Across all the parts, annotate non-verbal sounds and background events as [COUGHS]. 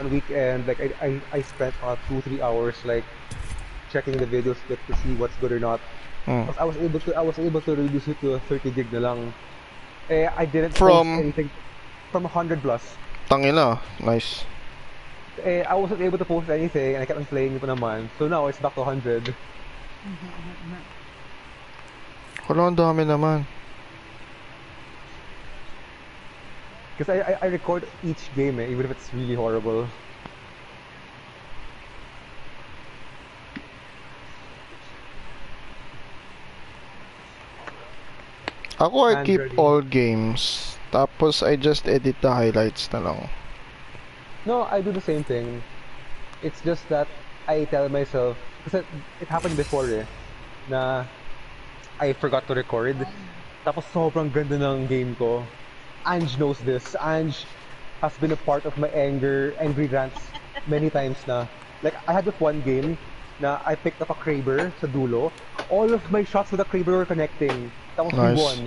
on weekend, like I, I, I spent uh, two three hours like checking the videos to, to see what's good or not. Hmm. I was able to I was able to reduce it to a 30 gig na lang. Eh, I didn't From- post anything from 100 plus. Tangina. Nice. Eh, I wasn't able to post anything and I kept on playing pa naman. So now it's back to 100. Wala, ang dami naman. Because I, I, I record each game eh, even if it's really horrible. Ako, I keep ready. all games. Tapos, I just edit the highlights na lang. No, I do the same thing. It's just that I tell myself, because it, it happened before eh, na I forgot to record. Tapos sobrang ganda ng game ko. Ange knows this. Ange has been a part of my anger, angry rants many times na. Like, I had this one game na I picked up a Kraber sa dulo. All of my shots with the Kraber were connecting. Tapos Nice. we won.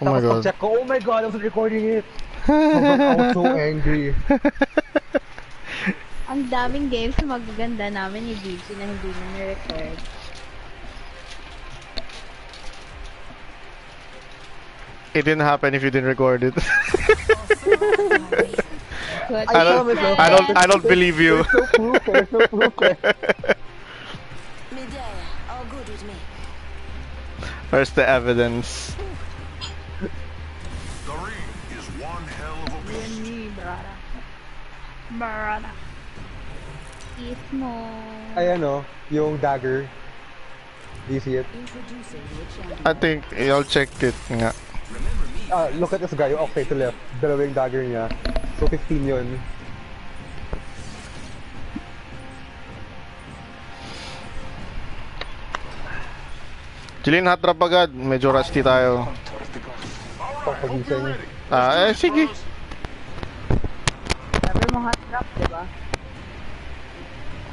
Oh my Tapos god. pag-check ko, oh my god, I wasn't recording it. [LAUGHS] I was so angry. Ang daming games na magaganda namin ni BG na hindi na ni-record. It didn't happen if you didn't record it. [LAUGHS] I don't, I don't, I don't believe you. There's no proof, there's no proof. Midday, all good with me. Where's the evidence? The ring is one hell of a beast. Yun ni Brada. Brada. Ay ano, yung dagger. Do you see it? Introducing your champion. I think, I'll check it nga. Ah, look at this guy, yung okay to left. Dalawa yung dagger niya. So 15 yun. Jilin, hot drop agad. Medyo rusty tayo. Papagising. Ah, eh, sige. Sabi mo hot drop, di ba?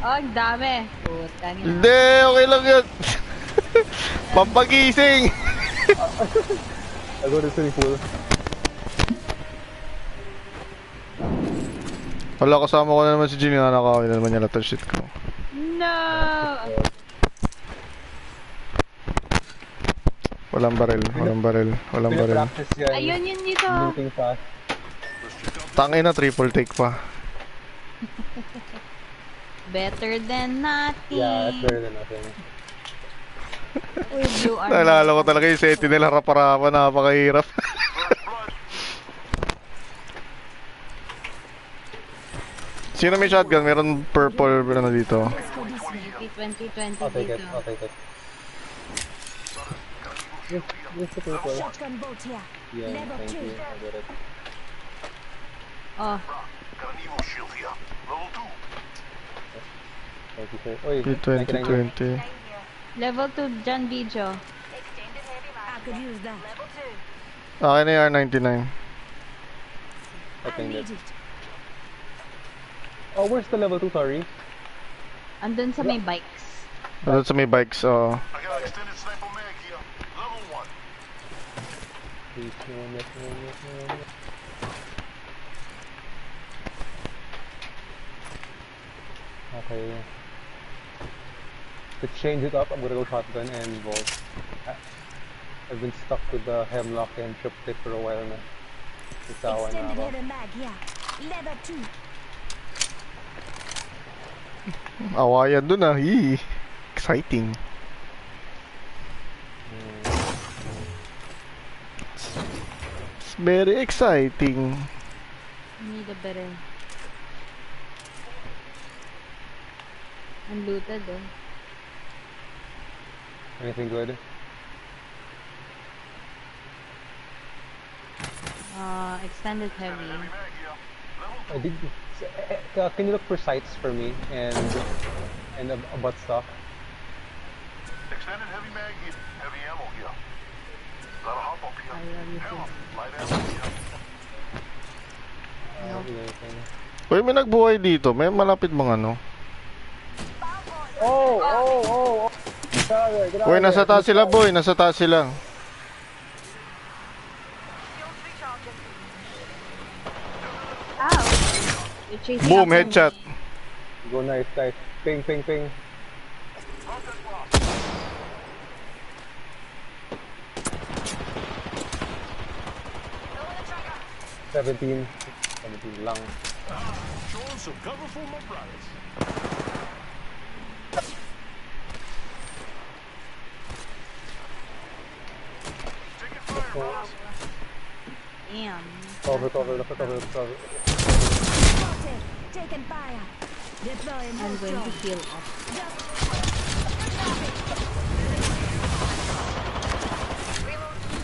Oh, ang dami. Puta niya. Hindi, okay lang yun. [LAUGHS] Pampagising. [LAUGHS] I'll go to swimming pool. Wala, kasama ko na naman si Jilin. Nakakawin na naman niya lahat ng shit ko. No! Walang baril, walang baril, walang baril. Pinapractice yan. Ayun yun dito. Looting fast. Na, triple take pa. Better than nothing. Yeah, that's better than nothing. Naalala ko talaga yung sentinel harap-harapan, napakahirap. [LAUGHS] Sino may shotgun? Meron purple ano dito. T2020 I'll take it, dito. I'll take it. Yes, yes, the purple. Shotgun bolt here. Yeah, Level thank two. you. I get it. Oh, Got an Evo shield here. Level 2. Thank you, sir. Oy, P2020. Level 2 dyan, video. I could use that. Akin na yung R99. I I think need it. it. Oh, where's the level 2, sorry? Andun sa may bikes. Ano sa may bikes, oh. I got extended sniper mag here. Level 1. Please, no, no, no, no, no. Okay. To change it up, I'm gonna go shotgun and bolt. I- I've been stuck with the Hemlok and triplet for a while now. Isawa na Extended ako. heavy mag here. Level 2. Awayan dun ah. Yee. Exciting. It's very exciting. Need a better. Unlooted eh. Anything good? Uh, extended heavy. Mag here. Level I did. uh, Can you look for sites for me and and a, a butt stock? Extended heavy mag here. Heavy ammo here. Got a hop up here. I love you Hell, too. light ammo here. Uh, No. Uy, may nagbuhay dito. May malapit mga ano. Oh, oh, oh, oh. Uy, nasa taas sila boy, nasa taas sila. Boom, headshot. Go nice, nice. Ping, ping, ping. Seventeen. Seventeen lang. Uh, show cover for my brother. Taking fire. Damn. Cover, cover, cover, cover, cover. Taken fire. Deploying I'm going to heal up.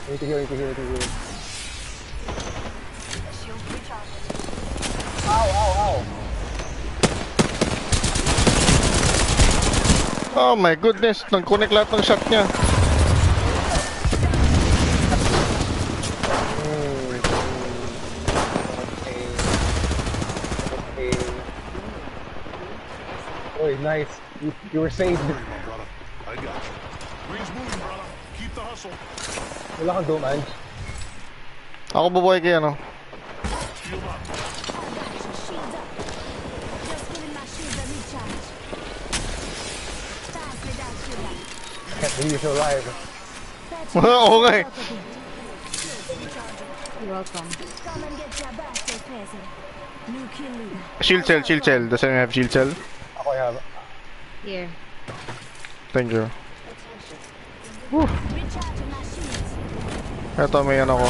Need to heal, need to heal, need to heal. Ow, ow, ow. Oh my goodness, nag-connect lahat ng shot niya. Nice. You, you were saved. My brother. I got you. Rings moving, brother. Keep the hustle. Wala kang dome, Ange. Ako bubuhay kay ano. Shield up. Shields up. Just giving my shields a recharge. Fast with shield. Can't believe you're still alive. [LAUGHS] Oo nga eh. You're welcome. Come and get your birthday present. New kill leader. Shield cell, shield cell. Does anyone have shield cell? Ako I have. Here. Thank you. Recharging my shields. Eto, may ano ko.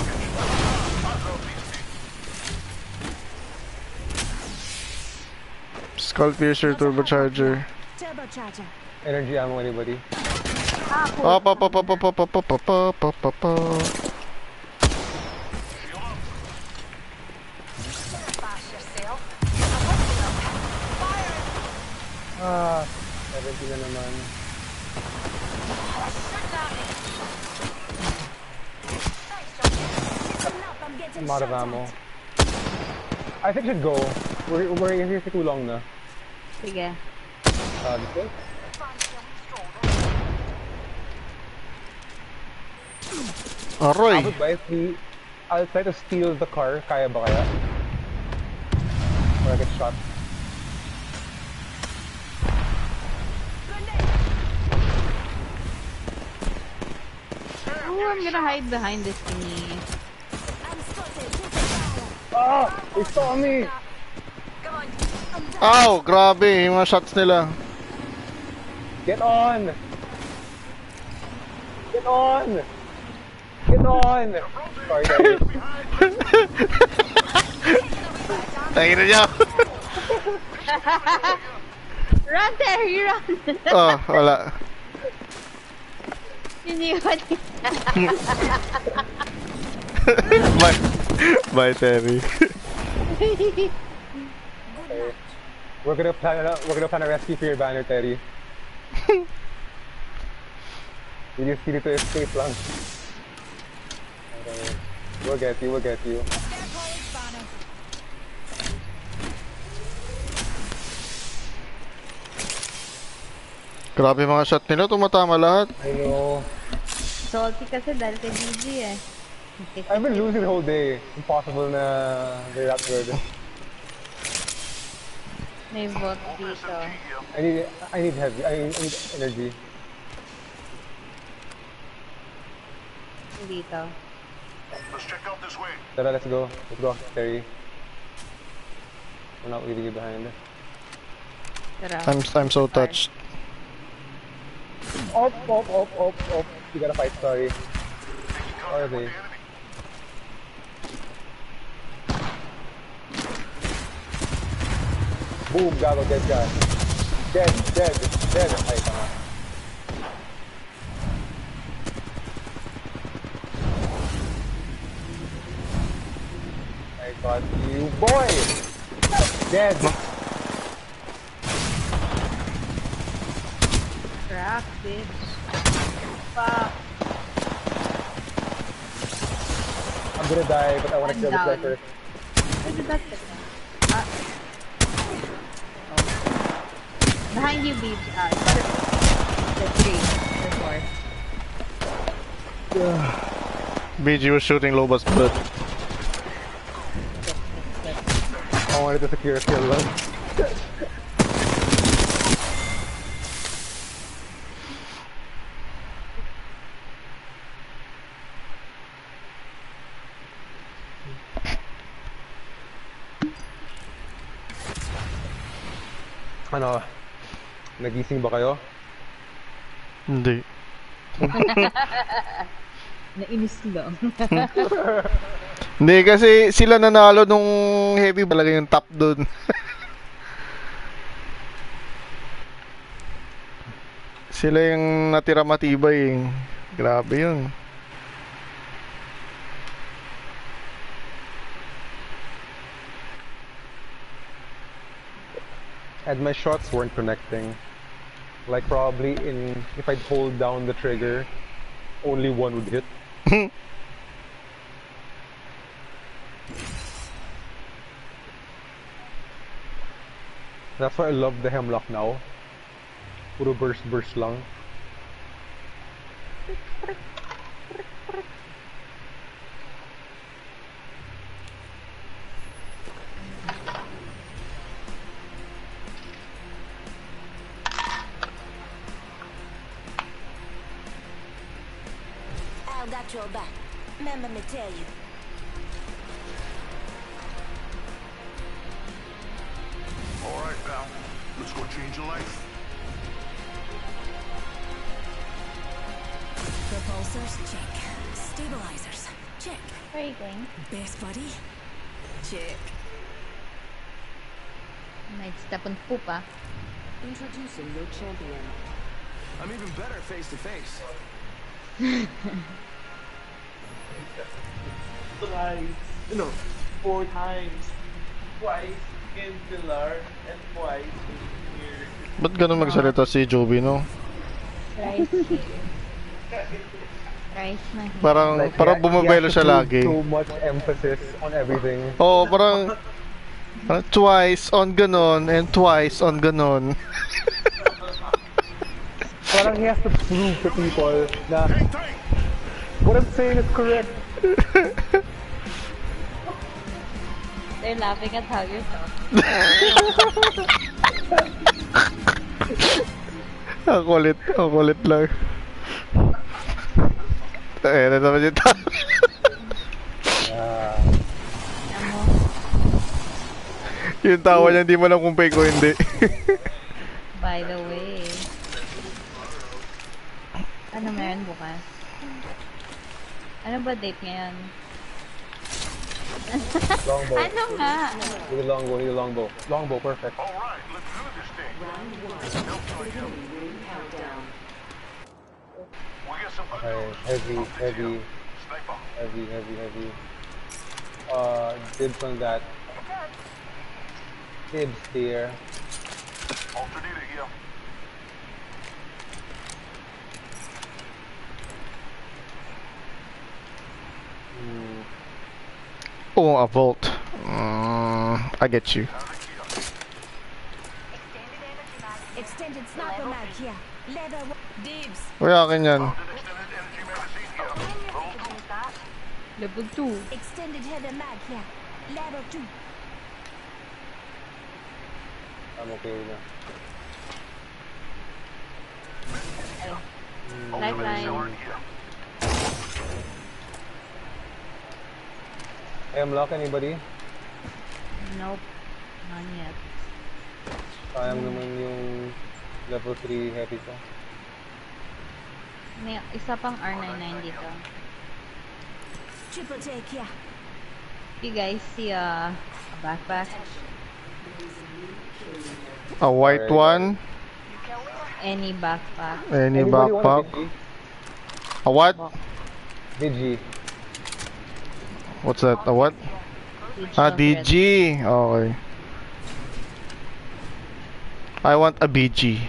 Skull Piercer Turbocharger. Turbocharger. Energy ammo, anybody? Up, up, up, up, up, up, up, up, up, up, up, up, 70 na naman. Listen up, I'm getting I'm out of ammo. I think we should go. We're, we're here for too long na. Sige. Uh, this way? Aroy! Abot ba if we... I'll try to steal the car. Kaya ba kaya? Or I get shot. Oh, I'm gonna hide behind this thingy. I'm spotted. Taking fire. Ah! They saw me! Ow! Grabe, yung mga shots nila. Get on! Get on! Get on! Sorry, guys. [LAUGHS] Tangin na niya. [LAUGHS] Run, Terry, run! oh, wala. Bye. Bye, Terry. We're gonna plan a, we're gonna plan a rescue for your banner, Terry. [LAUGHS] we just need to escape lang. We'll get you, we'll get you. Grabe mga shot nila, tumatama lahat. I know. Salty kasi dahil kay GG eh. I've been losing the whole day. Impossible na they're that good. May bot dito. I need I need heavy. I need, I need energy. Dito. Let's check out this way. Tara, let's go. Let's go, Terry. We're not leaving you behind. Tara. I'm, I'm so touched. Op, op, op, op, op. You gotta fight, sorry. Where are they? Boom, gago, dead guy. Dead, dead, dead. Ay, tama. I got you, boy! Dead! Crack, bitch. Fuck. I'm gonna die, but I wanna I'm kill this guy down. first. Where did that get me? Ah. Oh. Behind you, Beebs. Ah, the three. The four. BG was shooting Lobas blood. Oh my wanted to secure a kill lang. [LAUGHS] Ano? Nagising ba kayo? Hindi. [LAUGHS] Nainis lang. [LAUGHS] Hindi kasi sila nanalo nung heavy talaga yung top doon. [LAUGHS] sila yung natira matibay. eh. Grabe yun. And my shots weren't connecting. Like probably in if I'd hold down the trigger, only one would hit. [LAUGHS] That's why I love the Hemlok now. Puro burst burst lang. Remember me tell you. All right, pal. Let's go change your life. Propulsors, check. Stabilizers, check. Where are you going? Best buddy, check. May step on poop ah. Introducing your champion. I'm even better face to face. [LAUGHS] twice, no, four times. Twice in Pilar and twice in here. Ba't ganun magsalita si Joby, no? Rice [LAUGHS] here. Rice na here. Parang, Like, parang bumabelo siya lagi. Too much emphasis on everything. Oo, parang, parang twice on ganon and twice on ganon. Parang he has to prove to people na what I'm saying is correct. [LAUGHS] They're laughing at how you're talking. [LAUGHS] Ang kulit, ang kulit lang. Eh, na naman yung tao. Ah, yung tawa niya, hindi mo alam kung fake o hindi. by the way. Ano meron bukas? Ano ba date ngayon? longbow. Ano nga? Need a longbow, need a longbow. Longbow, perfect. All right, let's do this thing. We get some good Okay, news. heavy, heavy, Sniper. heavy, heavy, heavy. Uh, dibs on that. Dibs here. Alternator Oh, a vault. Mm, I get you. Extended sniper mag here. Leather. Dibs. Akin yan. Extended energy magazine here. Level 2. Extended heavy mag here. Level two. I'm okay with that. Lifeline. Sword here. Anybody? Nope. Not yet. Sayang naman yung level 3 heavy ko. May isa pang R99 dito. Triple take here. You guys see uh, a backpack? A white one. Any backpack? Any Anybody backpack. a A what? Digi? What's that? A what? Ah, Digital DG. Okay. I want a BG.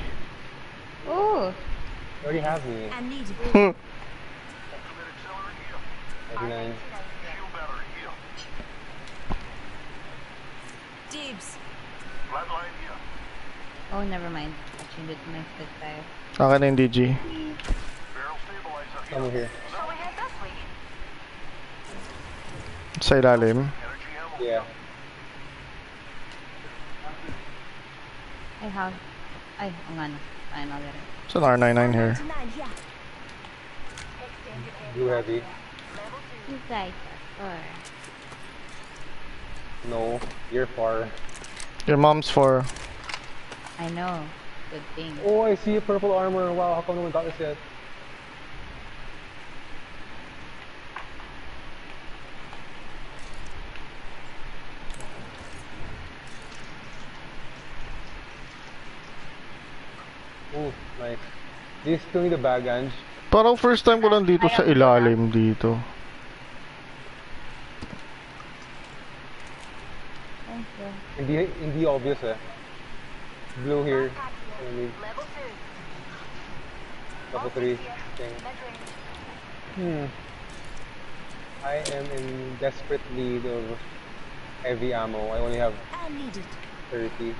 Oh! You already have me. I need Ultimate accelerant 99. Shield battery here. dibs. Oh, never mind. I changed it to my Spitfire. Akin na yung DG. Barrel stabilizer here. Come here. Sa ilalim. Energy ammo Yeah. I have... Ay, ang ano. Ay, another. It's an R99 here. Nine here. Blue heavy. You guys are... No, you're far. Your mom's for... I know. Good thing. Oh, I see a purple armor. Wow, how come no one got this yet? Oh, nice. Do you still need a bag, Ange? Parang first time ko lang dito sa ilalim dito. Thank you. Hindi, hindi obvious eh. Blue here. Only level 3 thing. Hmm. I am in desperate need of heavy ammo. I only have I need it. 30.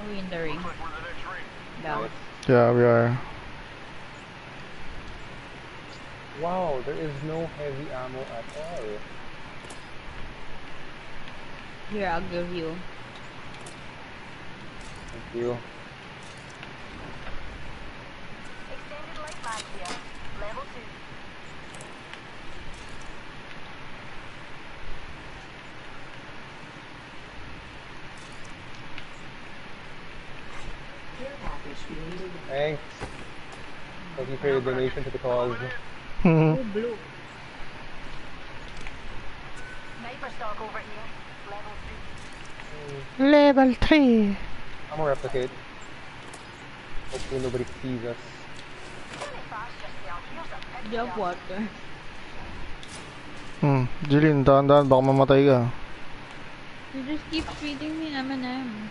Are we in the ring? Like we're the next ring. No. Yeah, we are. Wow, there is no heavy ammo at all. Here, I'll give you. Thank you. Extended light mag here. Level two. Care package being delivered. Thanks. Thank you for your donation to the cause. Blue. Sniper stock over here. Level three. Level 3. I'm gonna replicate. Hopefully nobody sees us. Really fast yourself. Here's a pick Do you me have up. water? Hmm. Jeline, dahan-dahan. Baka mamatay ka. You just keep feeding me M&M.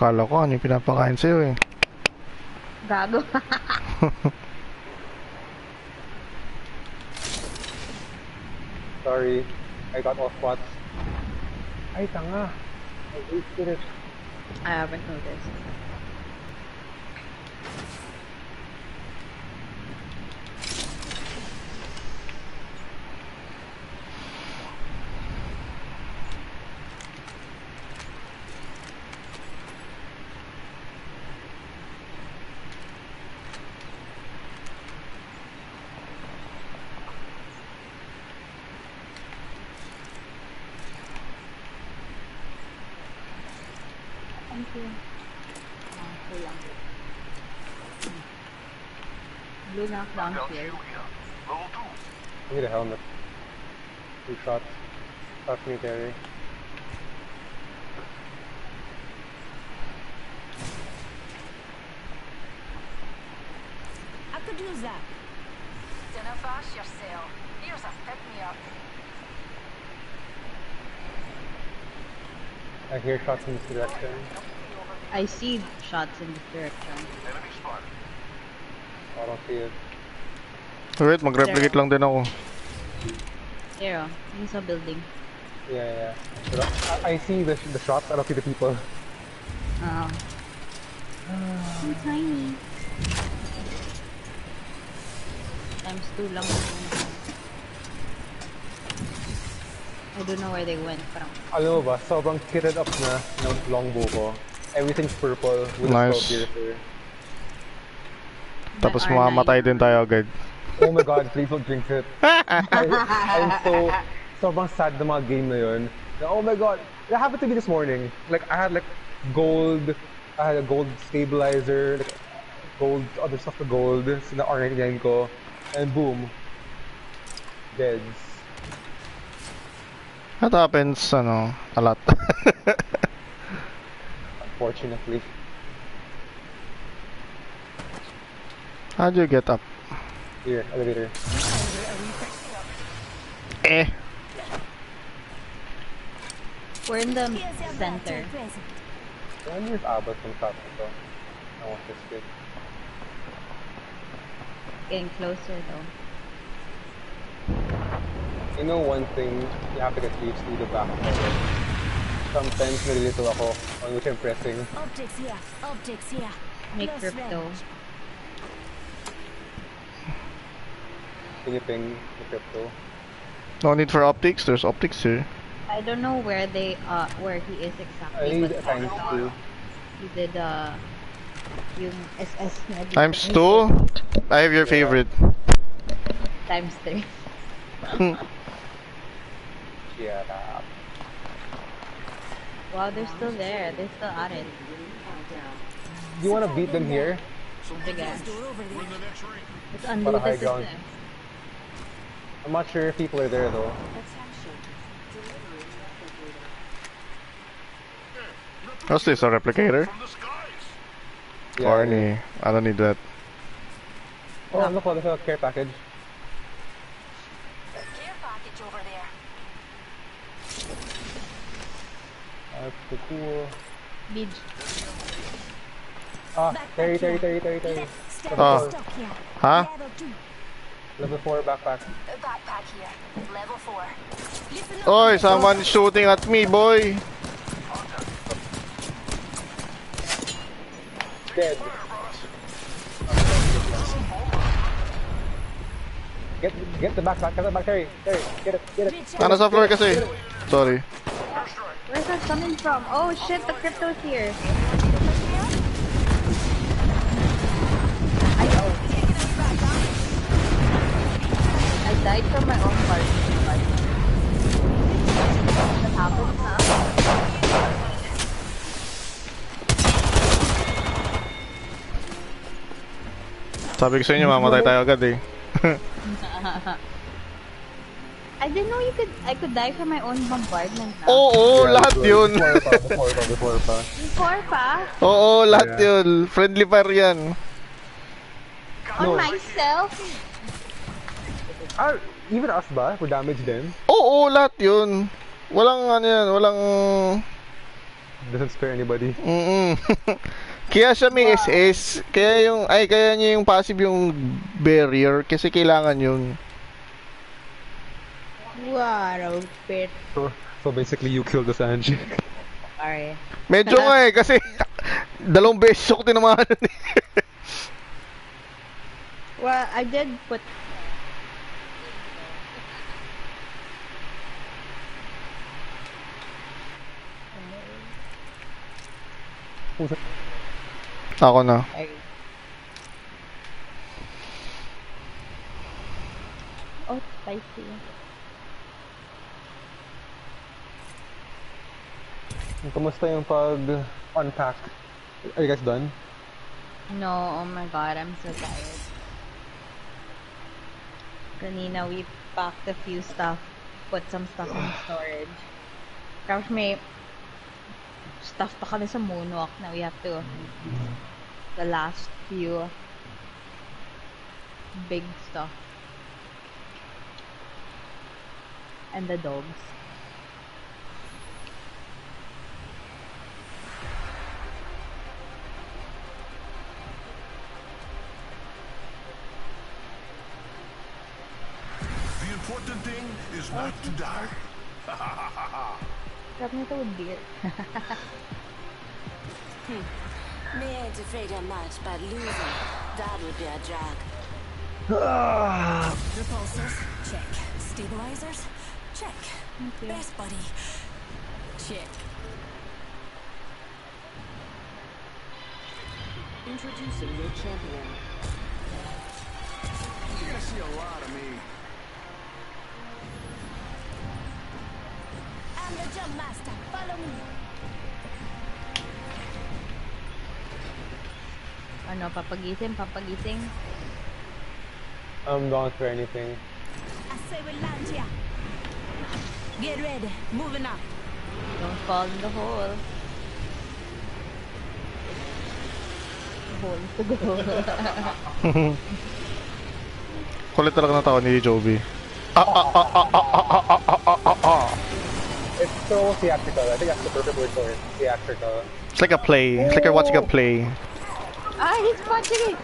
Kala ko ano yung pinapakain sa'yo eh. Gago. [LAUGHS] Sorry, I got off spots. Ay, tanga. I wasted it. I haven't noticed. Me carry. I could use that. Dinner fast yourself. Here's a pick me up. I hear shots in this direction. I see shots in this direction. Enemy spotted. I don't see it. Wait, mag-replicate lang din ako. There, oh. Yung sa building. Yeah, yeah. But I, I see the, the shots, I don't see the people. Oh. so tiny. Times two lang. yung- I don't know where they went. from. Alam mo ba, sobrang kitted up na ng longbow ko. Everything's purple with Nice. a skull piercer. Tapos R9. mamamatay din tayo agad. Oh my god, please don't drink it. [LAUGHS] I, I'm so, sobrang sad na mga game na yun. Na, oh my god, it happened to me this morning. Like, I had like gold, I had a gold stabilizer, like gold, other stuff to gold, sa na R99 ko, and boom, deads. That happens, ano, a lot. [LAUGHS] Unfortunately. How'd you get up? Here, elevator. Eh. We're in the center. birthday present. I wonder if Abbott can stop ito. I want this kid. Getting closer though. You know one thing, you have to get used to the back pedal. Sometimes nalilito ako on which I'm pressing. Optics here. Optics here. Make crypto. range. Can you ping the crypto? No need for optics. There's optics here. I don't know where they uh where he is I exactly, need but a times two. he did uh yung SS na dito. Times two. I have your favorite. Times three. Yeah. [LAUGHS] Wow, they're still there. They're still at it. Do you want to beat them here? Sige. Door over. Let's Para the system. I'm not sure if people are there though. Let's a replicator. Yeah, or any. Yeah. I don't need that. Oh, no, look, there's a care package. Care package over there. That's the cool. Mid. Ah, 30, 30, 30, 30, 30. Oh. Huh? Level 4 backpack. Backpack here. Level 4. Oi, someone shooting at me, boy. Dead. Get, get the backpack, get the back, Terry, Terry, get it, get it. Reach out. nasa floor kasi. Sorry. Where's that coming from? Oh shit, the crypto's here. I. I died from my own party. What happened now? Sabi ko sa inyo, mamatay tayo agad eh. [LAUGHS] I didn't know you could I could die from my own bombardment now. Oo, Yeah, lahat before- yun. Before pa, before pa, before pa. Before pa, Oo, lahat Yeah. yun. Friendly fire yan. on No. myself. Ah, even us ba? We're damaged then? Oo, lahat yun. Walang ano yan, walang... Doesn't spare anybody. Mm [LAUGHS] Kaya siya may SS. Kaya yung, ay, kaya niya yung passive yung barrier. Kasi kailangan yun. Wow, bit. So, so basically you killed the Sanji. Sorry. Medyo nga eh, kasi [LAUGHS] dalawang beses ako tinamahan nun eh. [LAUGHS] Well, I did put Ako na. Ay. Oh, spicy. Kumusta yung pag-unpack? Are you guys done? No, oh my god, I'm so tired. Kanina, we packed a few stuff, put some stuff in [SIGHS] storage. Tapos may stuff pa kami sa moonwalk na we have to, the last few big stuff. And the dogs. The important thing is not to die. Grab nito with beer. Me ain't afraid of much, but losing, that would be a drag. Ah. Repulsors, check. Stabilizers, check. Best buddy, check. Introducing your champion. You're gonna see a lot of me. Ano, papagising, papagising. Um, don't spare anything. I say we land here. Get ready. Moving up. Don't fall in the hole. The hole is to go. Kulit talaga ng tao ni Joby. Ah, ah, ah, ah, ah, ah, ah, ah, ah, ah, ah. It's so theatrical. I think that's the perfect word for it. Theatrical. It's like a play. It's like you're watching a play. Ah, he's punching it!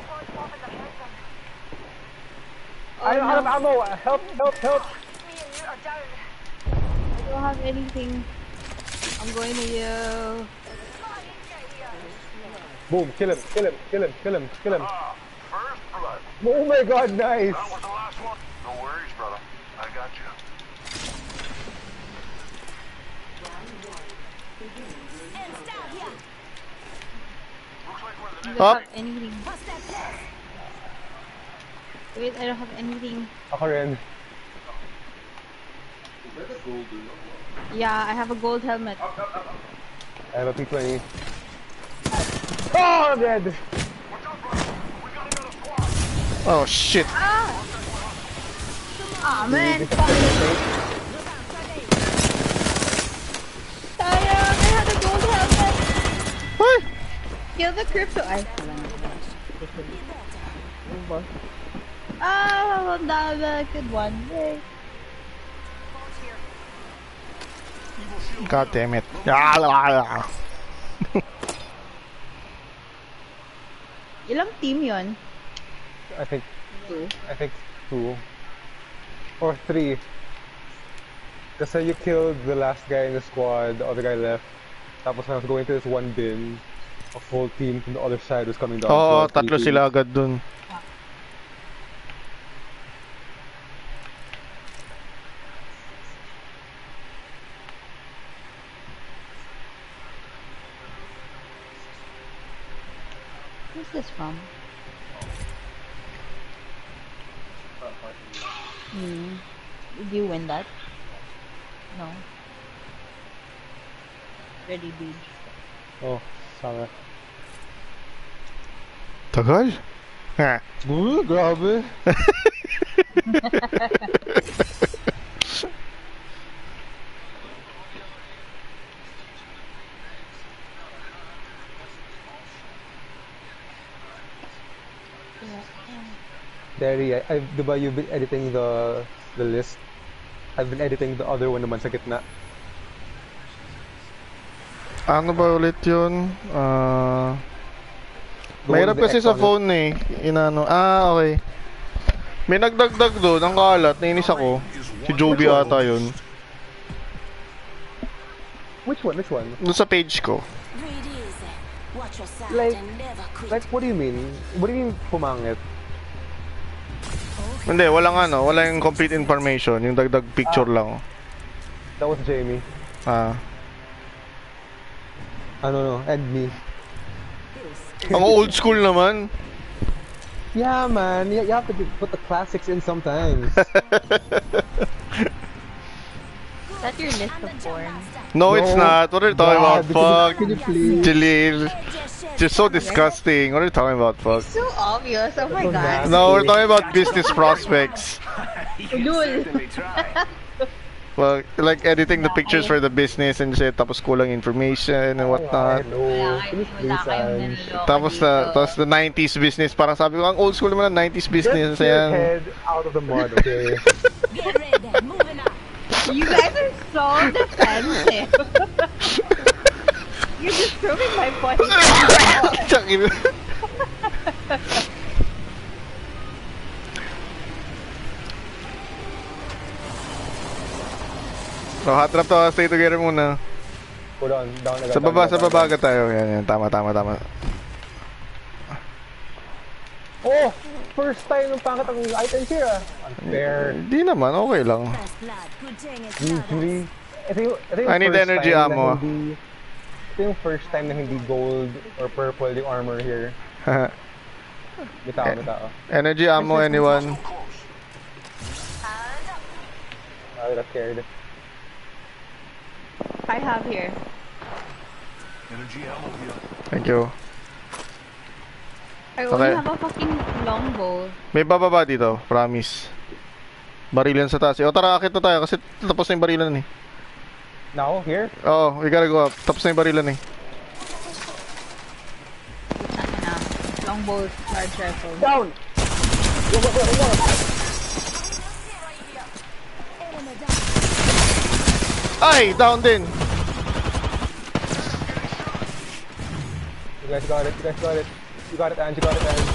I don't have ammo! Help! Help! Help! I don't have anything. I'm going to you. Boom! Kill him! Kill him! Kill him! Kill him! Kill him! Ah, first blood. Oh my god, nice! That was the last one. No worries, brother. I got you. don't Up. have anything. Wait, I don't have anything. Ako rin. Yeah, I have a gold helmet. I have a P20. Oh, I'm dead! Oh shit. Ah, man! Sayang, I had a gold helmet! Ay! Kill the crypto. Ay, Ah, that was a good one. Yay. God damn it. Ah, la, la. Ilang team yon? I think, Two. I think two. Or three. Kasi you killed the last guy in the squad, the other guy left. Tapos when I was going to this one bin, a full team from the other side was coming down. Oo, tatlo teams. sila agad dun. Who's this from? Hmm. Did you win that? No. Ready, dude. Oh, sama. Tagal? Ha. Ooh, grabe. Derry, I, I, di ba you've been editing the the list? I've been editing the other one naman sa gitna. Ano ba ulit yun? Ah... Mahirap kasi sa it. phone eh. Inano. Ah, okay. May nagdagdag doon, ang kalat, nainis ako. Si Joby ata yun. Which one? Which one? Doon sa page ko. Like-. Like, what do you mean? What do you mean pumangit? Hindi, walang ano, walang complete information. Yung dagdag picture lang. That was Jamie. Ah. Ano no, and me. Ang old school naman. Yeah, man. You, you have to put the classics in sometimes. [LAUGHS] Is that your list of porn? No, it's not. What are you talking about? God, can you- Fuck. Can you please? Jaleel. Just so disgusting. What are you talking about? Fuck. So obvious. Oh my god. No, we're talking about business prospects. [LAUGHS] Lul. [LAUGHS] Certainly. Well, like editing the pictures for the business and shit, tapos kulang information and whatnot. Oh, no, Wala kayo- wala kayong please, naniloko Tapos dito. Ah. tapos the 90s business, parang sabi ko, ang old school naman ng 90s Get business your yan. head out of the mud, [LAUGHS] okay? Get ready. Moving up. You guys are so defensive. [LAUGHS] You're just proving my point. [LAUGHS] Tsakin. So, hot drop to, stay together muna. Hold on, down agad. Sa baba, sa baba agad. tayo. Yan, yan. Tama, tama, tama. Oh! First time ng pangkat ang items here ah. Unfair. Hindi naman, okay lang. Usually, ito yung, ito yung I need energy ammo, hindi, ito yung first time na hindi gold or purple yung armor here. May tao, may tao. Energy ammo, anyone? I got scared. I have here. Energy ammo here. Thank you. I only Okay. have a fucking longbow. May bababa dito, promise. Barilan sa taas. O tara, akit na tayo kasi tapos na yung barilan eh. Now, here? Oo, we gotta go up. Tapos na yung barilan eh. Sana na. Longbow, large rifle. Down! Ay, down din. You guys got it, you guys got it. You got it, Ange, you got it, Ange.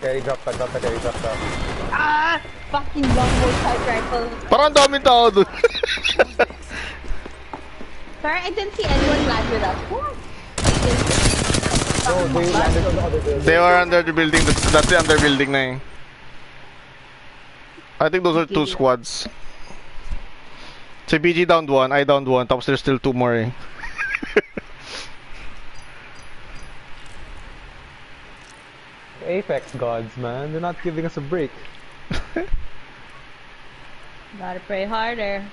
Carry, drop that, drop that, carry, drop that. Ah! Fucking longbow, large rifle. Parang daming tao dun. [LAUGHS] Sorry, I didn't see anyone land with us. What? No, they landed on the other building. They were under the building. That's, that's the under building na eh. I think those are two squads. So downed one, I downed one, tapos there's still two more eh. [LAUGHS] Apex gods, man. They're not giving us a break. [LAUGHS] Gotta pray harder.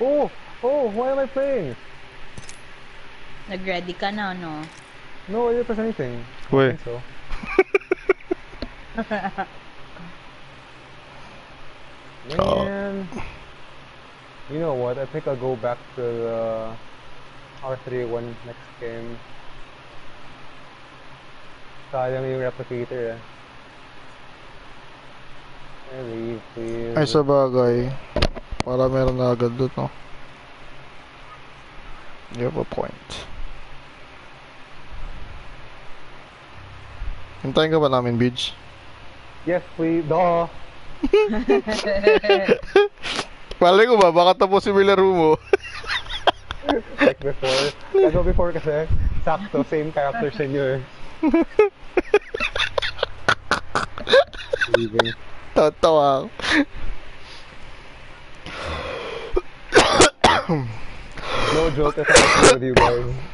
Oh! Oh! Why am I praying? Nag-ready ka na, no? No, I didn't press anything. Wait. so. [LAUGHS] Man. You know what? I think I'll go back to the R31 next game. Sayang yung replicator eh. I leave, please. Ay, sa bagay. Para meron na agad doon, no? You have a point. Hintayin ka ba namin, Beach? Yes, please. Duh. [LAUGHS] Malay ko ba, baka tapos yung laro mo. [LAUGHS] Like before. Kaso before kasi, sakto, same character sa inyo eh. [LAUGHS] Tatawa ako. No joke, if I was with you guys.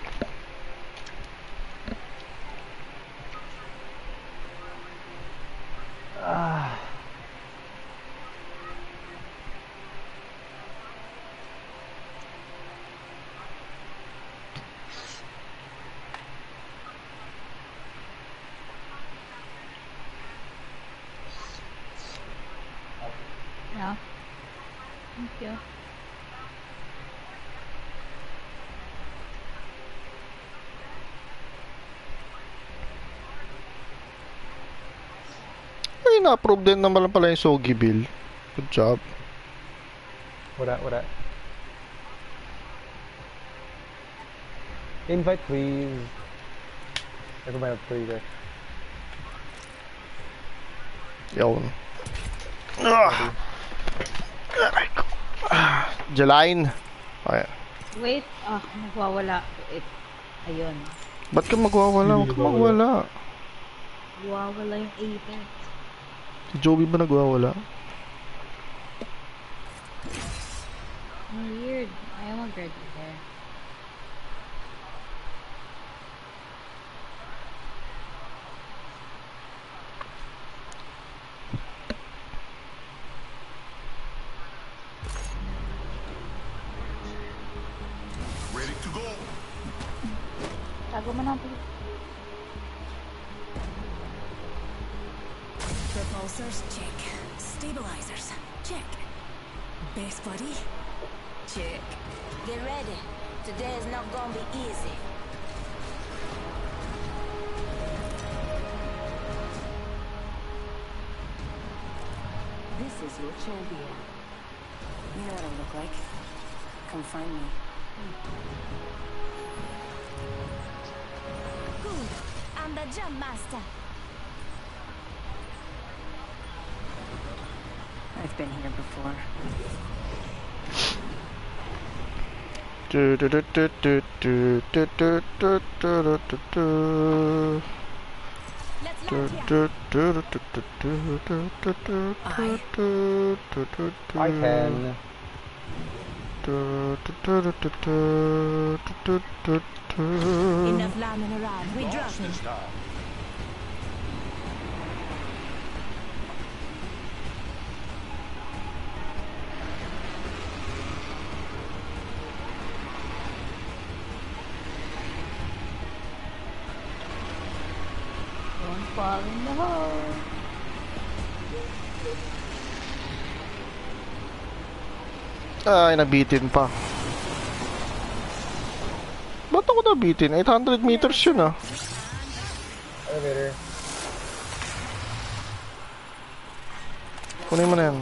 Uh. Na-approve din naman pala yung Sogi bill. Good job. Wala, wala. Invite please. Mind, I'll play there. Yun. Ah! Aray ko. Ah, Jelaine. Okay. Wait, ah, nagwawala. It, ayun. Ba't ka magwawala? Huwag ka magwala. Nagwawala yung Apex. Si Joey ba nagwawala? Weird. Ayaw mag-ready jump master. I've been here before. Du- du- du- du- du- du- du- I- du- du- du- du- I can. Enough lambing around. We're dropping. Don't fall in the hole. Ay, nabitin pa. Ba't ako nabitin? 800 meters yun ah. Elevator. Kunin mo na yan.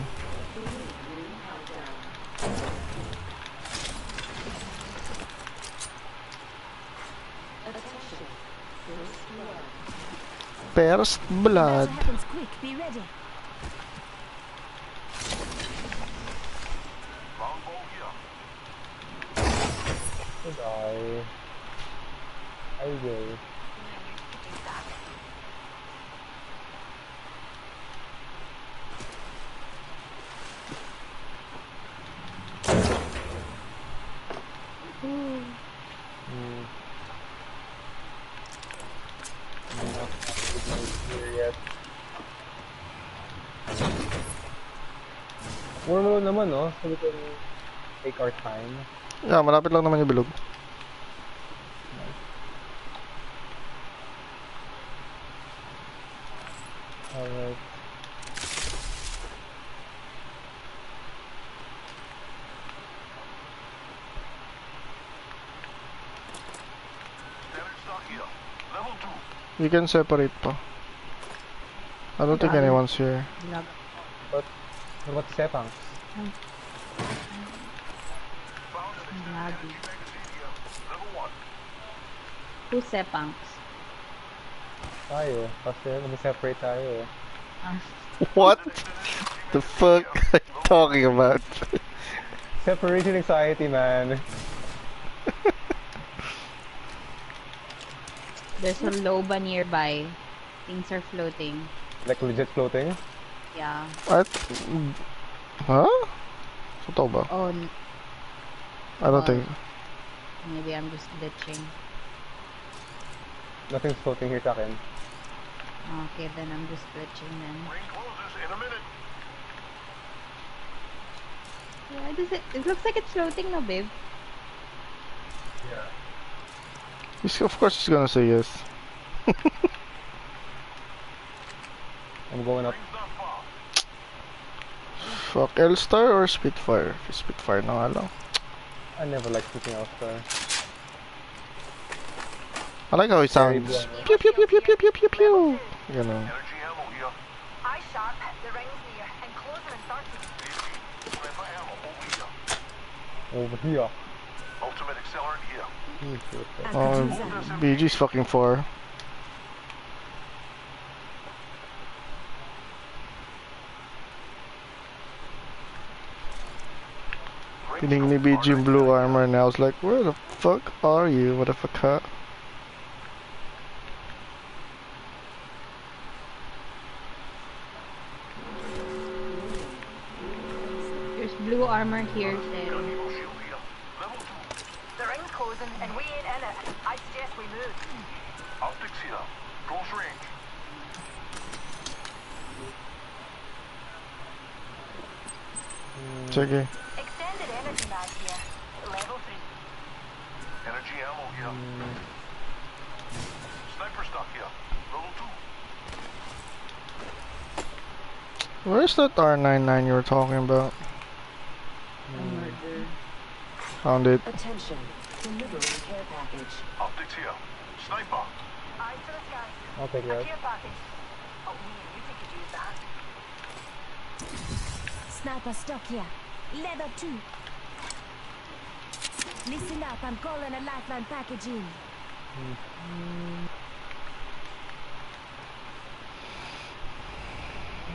First blood. die. I will. We're naman, no? So we can take our time. Yeah, malapit lang naman yung bilog. Alright. Standard stock here. Level 2. We can separate pa. I don't think anyone's here. Lag. What about Sepangs? Lagi. Magazine here. Level 1. Who's Sepangs? Tayo. Kasi mag-separate tayo eh. Ah, What the fuck are you talking about? Separation anxiety, man. there's a loba nearby. Things are floating. Like legit floating. Yeah. What? Huh? Totoo ba? Oh, n- I don't think. maybe I'm just glitching. Nothing's floating here sa akin. Okay, then I'm just glitching then. Ring closes in a minute. Yeah, does it, it looks like it's floating no, babe. He's, of course he's gonna say yes. [LAUGHS] I'm going up. Ring's not far. Fuck, L-Star or Spitfire? Spitfire na nga lang. I never like liked shooting L-Star. Uh, I like how he sounds. Pew pew pew pew pew pew pew pew. You know. Energy ammo here. Eye sharp. The ring's near. And closing in 30. Easy. Sniper ammo over here. Ultimate accelerant here. Shit. Oh, BG's fucking far. Piling ni BG yung blue armor and I was like, where the fuck are you, motherfucker? There's blue armor here, Got Ted. Evo shield here. Level 2. The ring's closing and we ain't in it. I suggest we move. Optics here. Close range. Sige. Extended energy mag here. Level 3. Energy ammo here. Sniper stock here. Level 2. Where's that R99 you were talking about? Found it. Attention. Delivering care package. Optics here. Sniper. Eye to the sky. I'll take A that. care package. Oh, me and you could use that. Sniper stock here. Leather 2. Listen up, I'm calling a lifeline package in.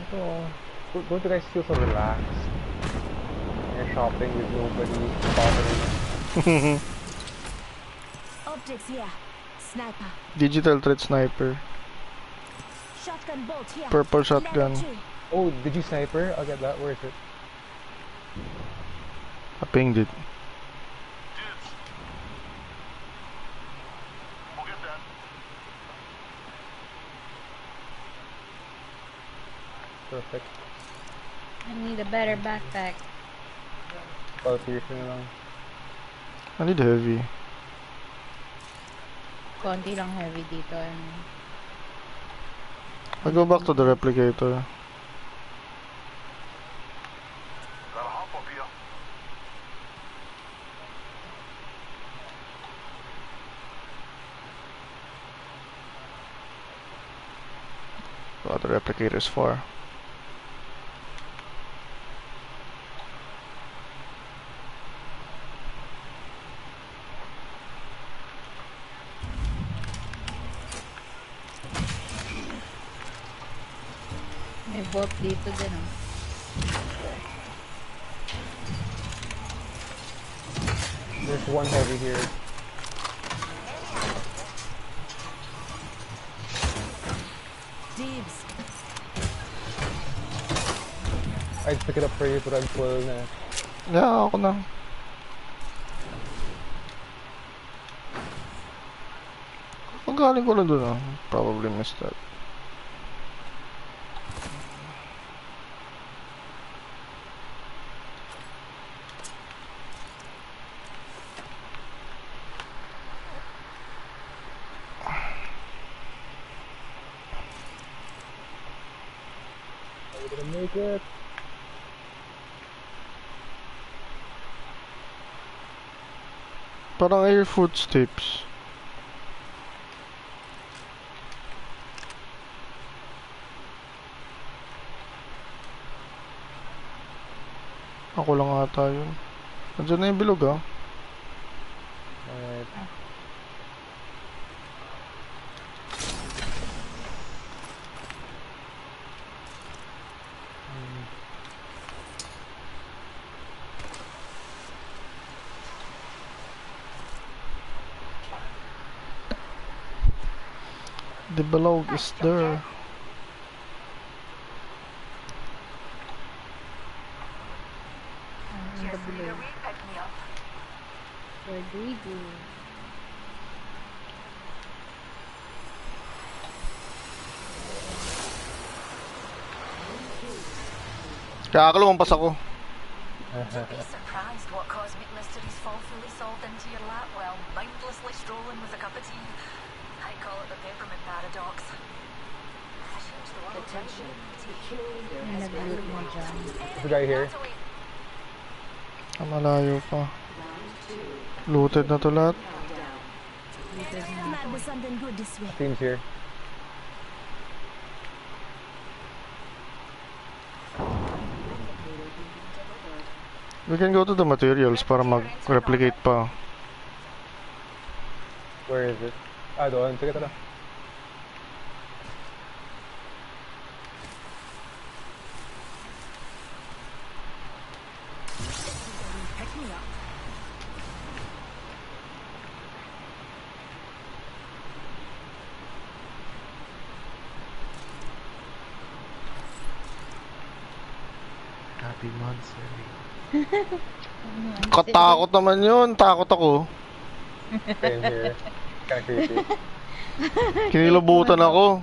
Ito, don't don't you guys feel so relaxed? You're shopping with nobody bothering. [LAUGHS] Optics here. Sniper. Digital threat sniper. Shotgun bolt here. Purple shotgun. Oh, did you sniper? I'll get that. Where is it? I pinged it. Dibs. We'll get that. Perfect. I need a better backpack. Pal piercing na lang. I need heavy. Konti lang heavy dito. Ano. I'll go back to the replicator. Gotta hop up here. Oh, the replicator's far. May dito din oh. There's one heavy here. Dibs. I'd pick it up for you, but I'm full na. Yeah, ako na. Ang galing ko na dun ah. Probably missed that. Air footsteps. Ako lang ata yun. Nandiyan na yung bilog ah. The bilog is there. In the below. Where do we go? Kaya ako lumampas ako. Be surprised what cosmic mysteries fall fully solved into your lap while mindlessly strolling with a cup of tea. I call it the paradox. Attention. The kill leader May has been nag-loot mo removed. dyan. There's a guy here. Ah, malayo pa. Looted na to lahat. Might be something good this way. Team's here. We can go to the materials para mag-replicate pa. Where is it? Ah, doon. Sige, tara. Katakot naman yun. Takot ako. [LAUGHS] Same here. Kinda creepy. Kinilabutan ako.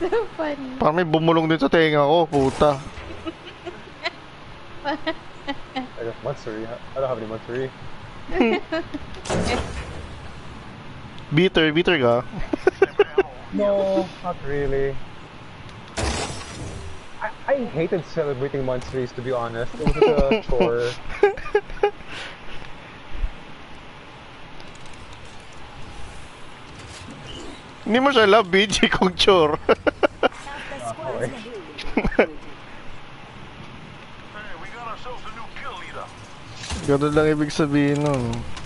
So funny. Parang may bumulong din sa tenga ko. Puta. I got monstery. I don't have any monstery. Bitter, bitter ka. No, not really. I, I hated celebrating monsteries to be honest. It was a [LAUGHS] chore. Hindi mo siya love, BG [LAUGHS] kung chore. Okay. Hey, we got a new kill leader. Ganun lang ibig sabihin nun. One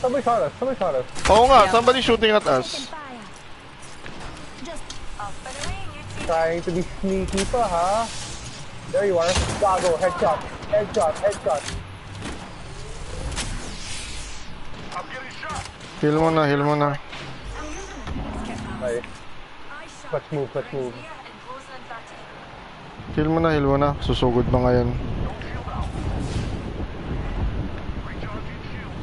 Somebody shot us. Somebody shot us. Oo nga, somebody shooting at us. Fire. Just Up and away, you two. Trying to be sneaky pa, ha? There you are. Gago. Headshot. Headshot. Headshot. I'm getting shot. Heal mo na, heal mo na. Nice. I shot Clutch move. Clutch move. here and closing in 30. Heal mo na, heal mo na. Susugod ba ngayon? Don't shield out. Recharging shield.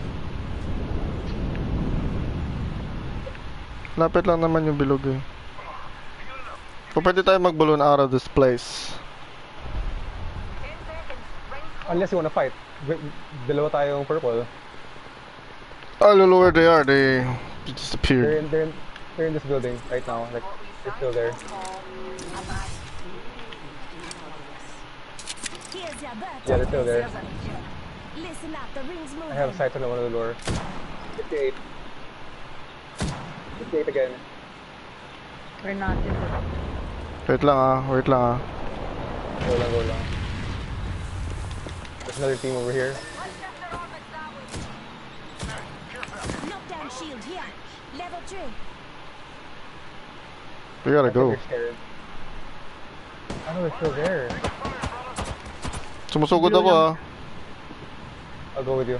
Lapit lang naman yung bilog eh. Healing up. So, pwede tayo mag-balloon out of this place. 10 seconds. Ring Unless you wanna fight. Wi- Dalawa tayong purple. Oh, lolo, where they are, they They're disappeared. in, they're in, they're in this building right now. Like, they're still there. here's your bird. Yeah, they're still there. Listen up, the ring's moving. I have sight on one of the door. 58. 58 again. We're not in the... Wait lang ah, wait lang ah. Go lang, go lang. There's another team over here. Knockdown shield here. Level 3. We gotta I go. I know they're still there. Sumusugod ako ah. I'll go with you.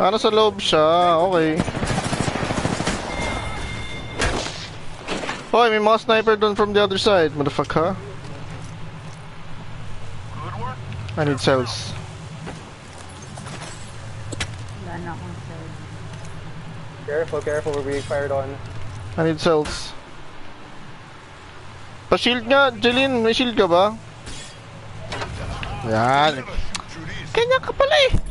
a pick me up. Ah, nasa loob siya. Okay. Hoy, may mga sniper doon from the other side, motherfucker. Good work. I need cells. Wala na akong cell. Careful, careful, we're being fired on. I need cells. Pa-shield nga, Jeline. May shield ka ba? Yan. Kanya ka pala eh.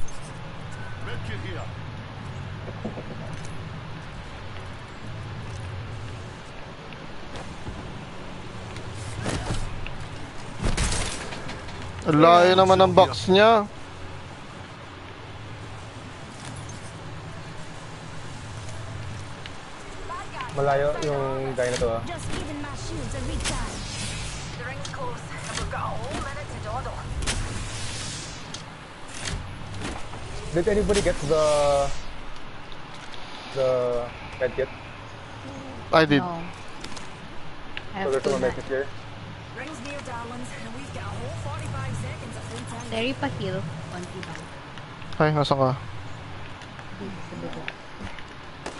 Layo naman ng box niya. Malayo yung guy na to ah. Just giving my shields a recharge. The ring's close, and we've got a whole minute to dawdle. Did anybody get the... the med kit? I did. No. I So have there's two no med na. kit here? Ring's near, darlings, and we've Terry pa heal. Konti lang. Ay, nasa ka?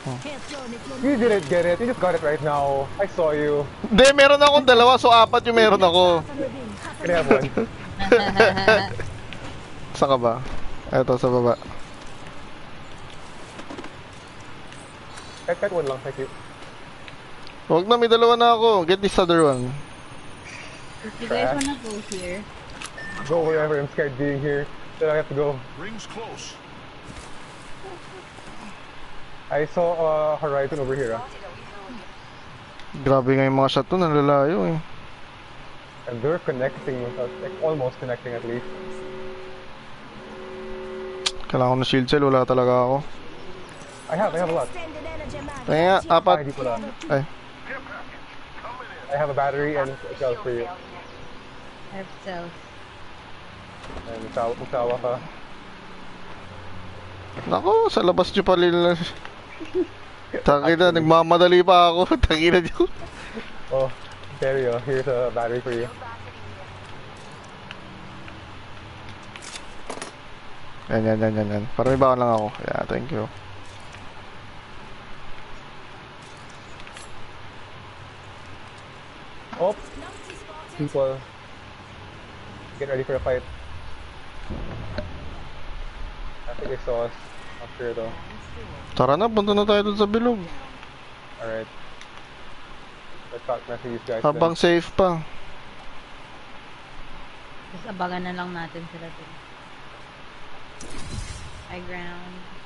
You're You didn't get it, you just got it right now. I saw you. Hindi, meron akong dalawa, so apat yung meron ako. Can I have one? [LAUGHS] Saan ka ba? Eto, sa baba. Kahit, kahit one lang, thank you. Huwag na, may dalawa na ako. Get this other one. You guys wanna go here? Go wherever, I'm scared being here. Then I have to go. Ring's close. I saw uh, Horizon over here ah. Grabe nga yung mga shot doon, ang eh. And they're connecting with us, like almost connecting at least. Kailangan ko ng shield cell, wala talaga ako. I have, I have a lot. extended. Kaya nga, apat. hindi. Ay, Care package. Coming in. I have a battery and shells for you. I have cells. And magsawa, magsawa ka. Nako, sa labas nyo pala nila. Tangina, nagmamadali pa ako. [LAUGHS] Tangina nyo. Oh, there you go. Here's a battery for you. Yan, yan, yan, yan, yan. Para may baon lang ako. Yeah, thank you. Oh, people. Get ready for a fight. I us. Not sure though. Tara na, punta na tayo dun sa bilog. Alright. Let's talk message these guys. Habang safe pa. Tapos abangan na lang natin sila dun. High ground. then.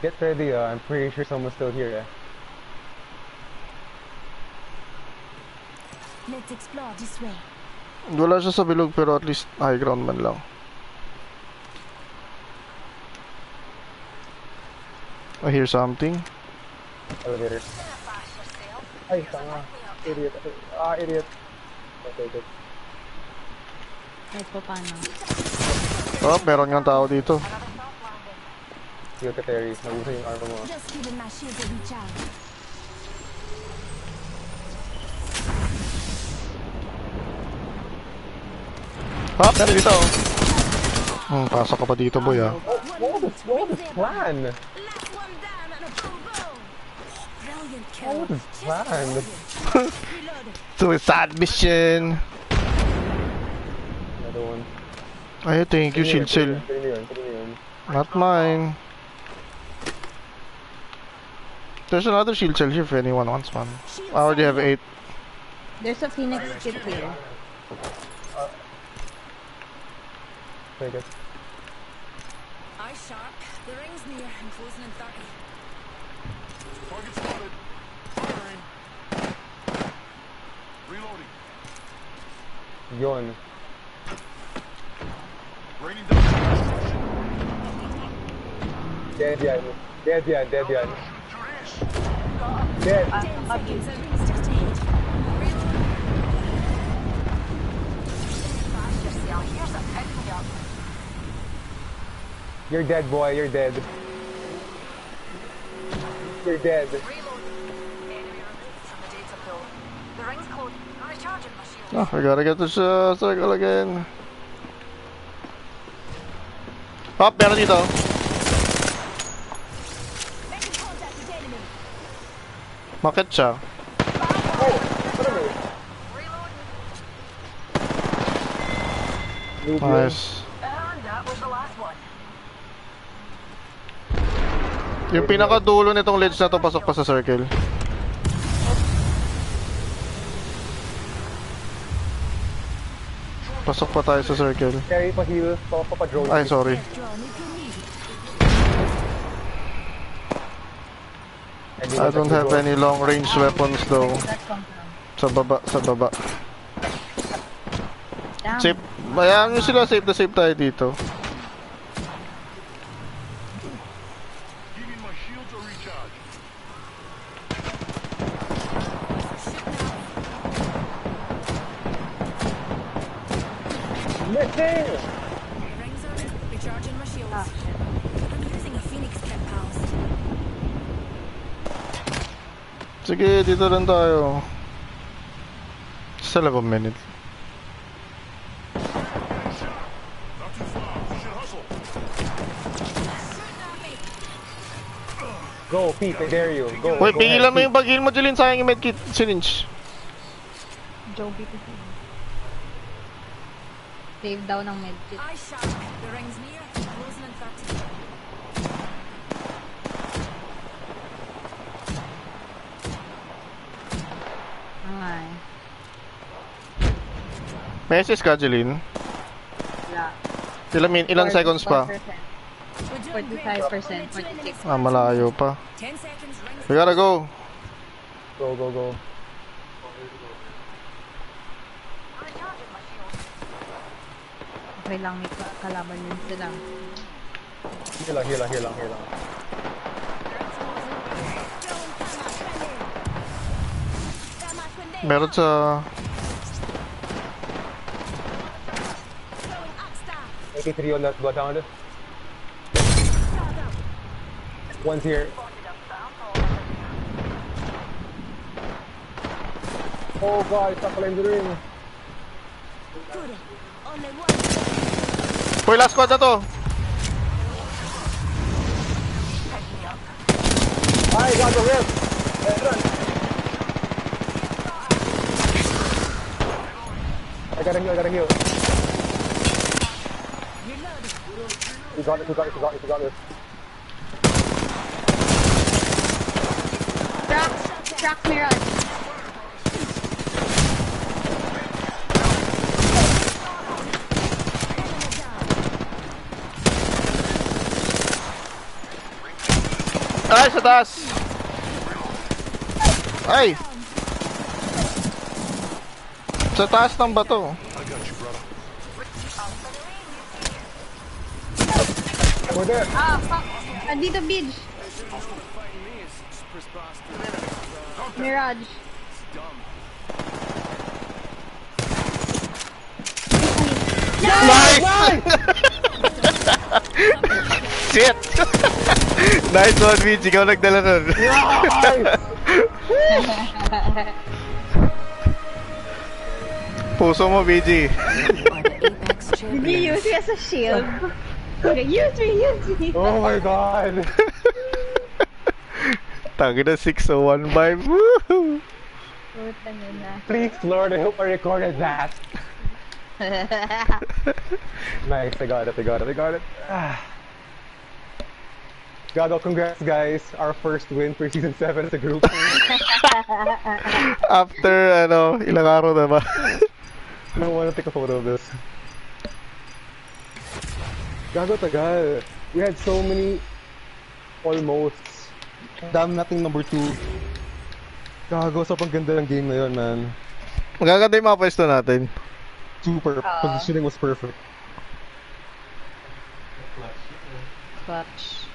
Get ready. Uh, I'm pretty sure someone's still here. Eh? Let's explore this way. Wala siya sa bilog pero at least high ground man lang. I hear something. Elevator. Ay, tanga. Idiot. Ah, idiot. Okay, good. Kahit pa paano. Oh, meron nga tao dito. Heal ka, Terry. Nabusa yung armor mo. Just giving my shields a recharge. Hop, meron dito. Hmm, pasok ka pa dito, boy, ah. What was, what was the plan? Last one down and a boom boom. Brilliant What kill. was the plan? Reload. Suicide mission. Another one. Ay, thank you, shield cell. Pwede na yun, pwede na yun. Not mine. There's another shield cell here if anyone wants one. I already have eight. There's a phoenix kit here. Okay, good. Eye sharp. The ring's near and closing in 30. Target spotted. Firing. Reloading. Yun. Raining down construction. Dead yan. Dead yan, dead yan. Shoot east. Dead. Ten seconds. The ring's just ahead. Bash yourself. Here's a pick me up. You're dead, boy. You're dead. You're dead. Oh, I gotta get this uh, circle again. Hop, meron dito. Bakit siya? Nice. Yung pinakadulo nitong ledge na to pasok pa sa circle. Pasok pa tayo sa circle. Carry pa heal, pa pa pa drone. Ay, sorry. I don't have any long range weapons though. Sa baba, sa baba. Safe. Bayaan nyo sila, safe na safe tayo dito. Giving my shields a recharge. Missing! Rings are in. Recharging my shields. I'm using a phoenix kit, pals. Sige, dito lang tayo. Still have a minute. Not too far. We should hustle. Go, Pete, I dare you. Go. Uy, go pigilan mo yung pag-heal mo, Jeline. Sayang yung medkit. Syringe. Joby to Save daw ng medkit. I shark. The ring's near. Closing in 30. Ay. Message ka, Jeline. Wala. Ilan, min, ilang seconds pa? 45%, 46. Ah, malayo pa. 10 seconds. Rings We gotta go. Go, go, go. Okay lang, may ka- kalaban din sila. Heal lang, heal lang, heal lang, heal lang. Meron sa... Eighty-three on that bloodhound. One's here. Oh god, it's not the ring. Only one. Uy, last squad na to. I got the run! I gotta heal, I gotta heal. You got it, you got it, you got it, you got it. Track! Track Mirage! Ay, sa taas. Ay. Sa taas ng bato. I got you, brother. We're there! Ah, fuck! Andito, Beach! Mirage. Nice! [LAUGHS] Shit! [LAUGHS] nice one, Vince. Ikaw nagdala nun. [LAUGHS] Puso mo, BG. Apex Did champion. you use me as a shield? Okay, use me, use me! Oh my god! [LAUGHS] Tagi na 6015. Woohoo! Puta nyo na. Please, Lord, I hope I recorded that. [LAUGHS] Nice, I got it, I got it, I got it. Ah. Gago, congrats guys. Our first win for season 7 as a group. [LAUGHS] After, ano, ilang araw na ba? I don't want to take a photo of this. Gago tagal. We had so many almosts. Dam nating number 2. Gago, sobrang ganda ng game na yun, man. Magaganda yung mga pwesto natin. Super. Ah. Positioning was perfect. Clutch.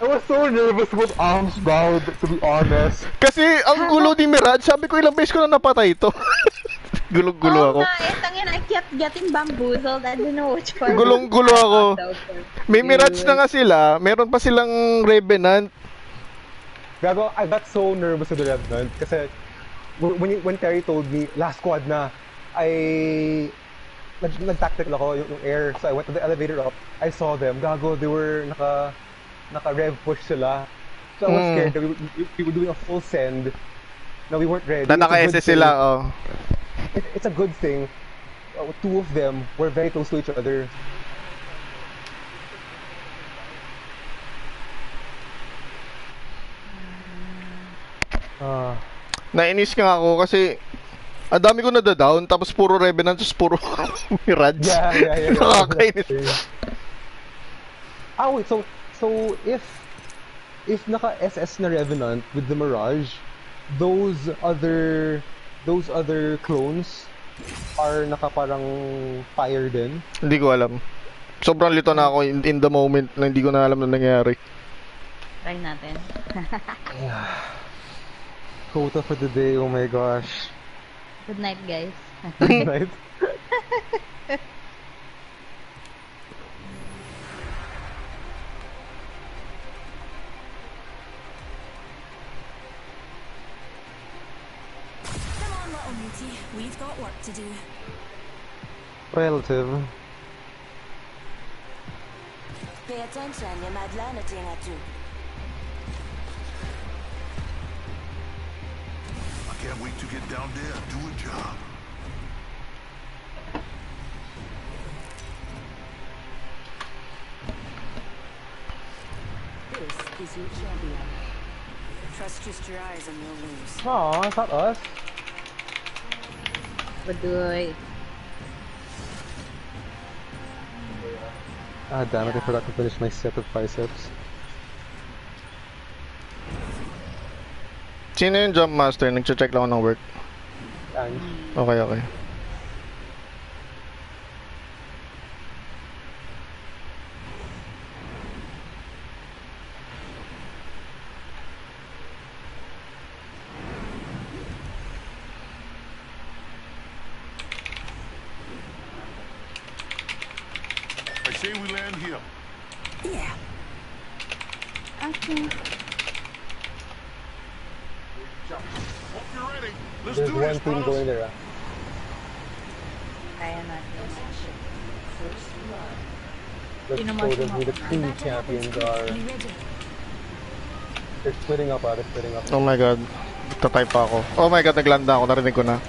I was so nervous with arms bound, to be honest. Kasi, ang gulo ni Mirage, sabi ko ilang beses ko na napatay ito. [LAUGHS] Gulong-gulo Oo ako. nga, eh, tangin, I kept getting bamboozled. I don't know which one. Gulong-gulo ako. [LAUGHS] May Mirage na nga sila, meron pa silang Revenant. Gago, I got so nervous with the Revenant kasi when, you- when Terry told me, last squad na, I nag, nag-tactical ako yung, yung air. So I went to the elevator up. I saw them. Gago, they were naka naka rev push sila. So I was Mm. scared that we, were- we, we were doing a full send. No, we weren't ready. Na naka-SS sila, oh. It, it's a good thing. Uh, two of them were very close to each other. Ah, Nainis nga ako kasi ang dami ko nada-down tapos puro Revenant tapos puro [LAUGHS] Mirage. yeah, yeah, yeah. Nakakainis. Ah, wait, so, so if, if naka-SS na Revenant with the Mirage, those other, those other clones are naka parang fire din? Hindi ko alam. Sobrang lito na ako in, in the moment na hindi ko na alam na nangyayari. Try natin. [LAUGHS] Quota for the day, oh my gosh. Good night, guys. right? Come [LAUGHS] on. We've got work to do. Relative. Pay attention, you might learn a thing or two. I can't wait to get down there and do a job. This is your champion. Trust just your eyes and you'll lose. Aw, it's not us. Baduy. Ah, damn it, I forgot to finish my set of biceps. Sino yung Jump Master? Nagche-check lang ako ng work. And Okay, okay. I say we land here. Yeah. Okay. Hope you're ready. Let's there's do one this, team brothers. going there. ah. Kaya natin. Let's Sino show mas them who the sumakas? true champions are. Be ready. They're splitting up, ah, they're splitting up. Oh my god. Tatype pa ako. Oh my god, naglanda ako. Narinig ko na.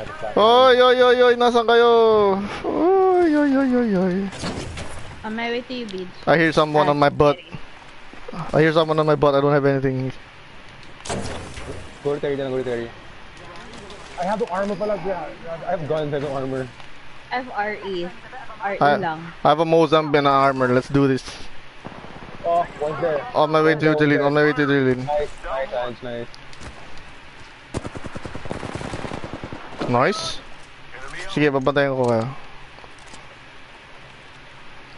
The flag. Oy, oy, oy, oy. Nasaan kayo? Oy, oy, oy, oy, oy. On my way to you, Beach. I hear someone on my butt. I hear someone on my butt. I don't have anything. Go to Terry, then go to Terry. I have the armor pala. I have guns, I have no armor. F-R-E. R-E I, lang. I have a Mozambique armor. Let's do this. Oh, there. On my way to the Utilin. On my way to Utilin. Nice, nice, Ange, nice. Nice. Enemy out. Sige, babantayan ko kayo.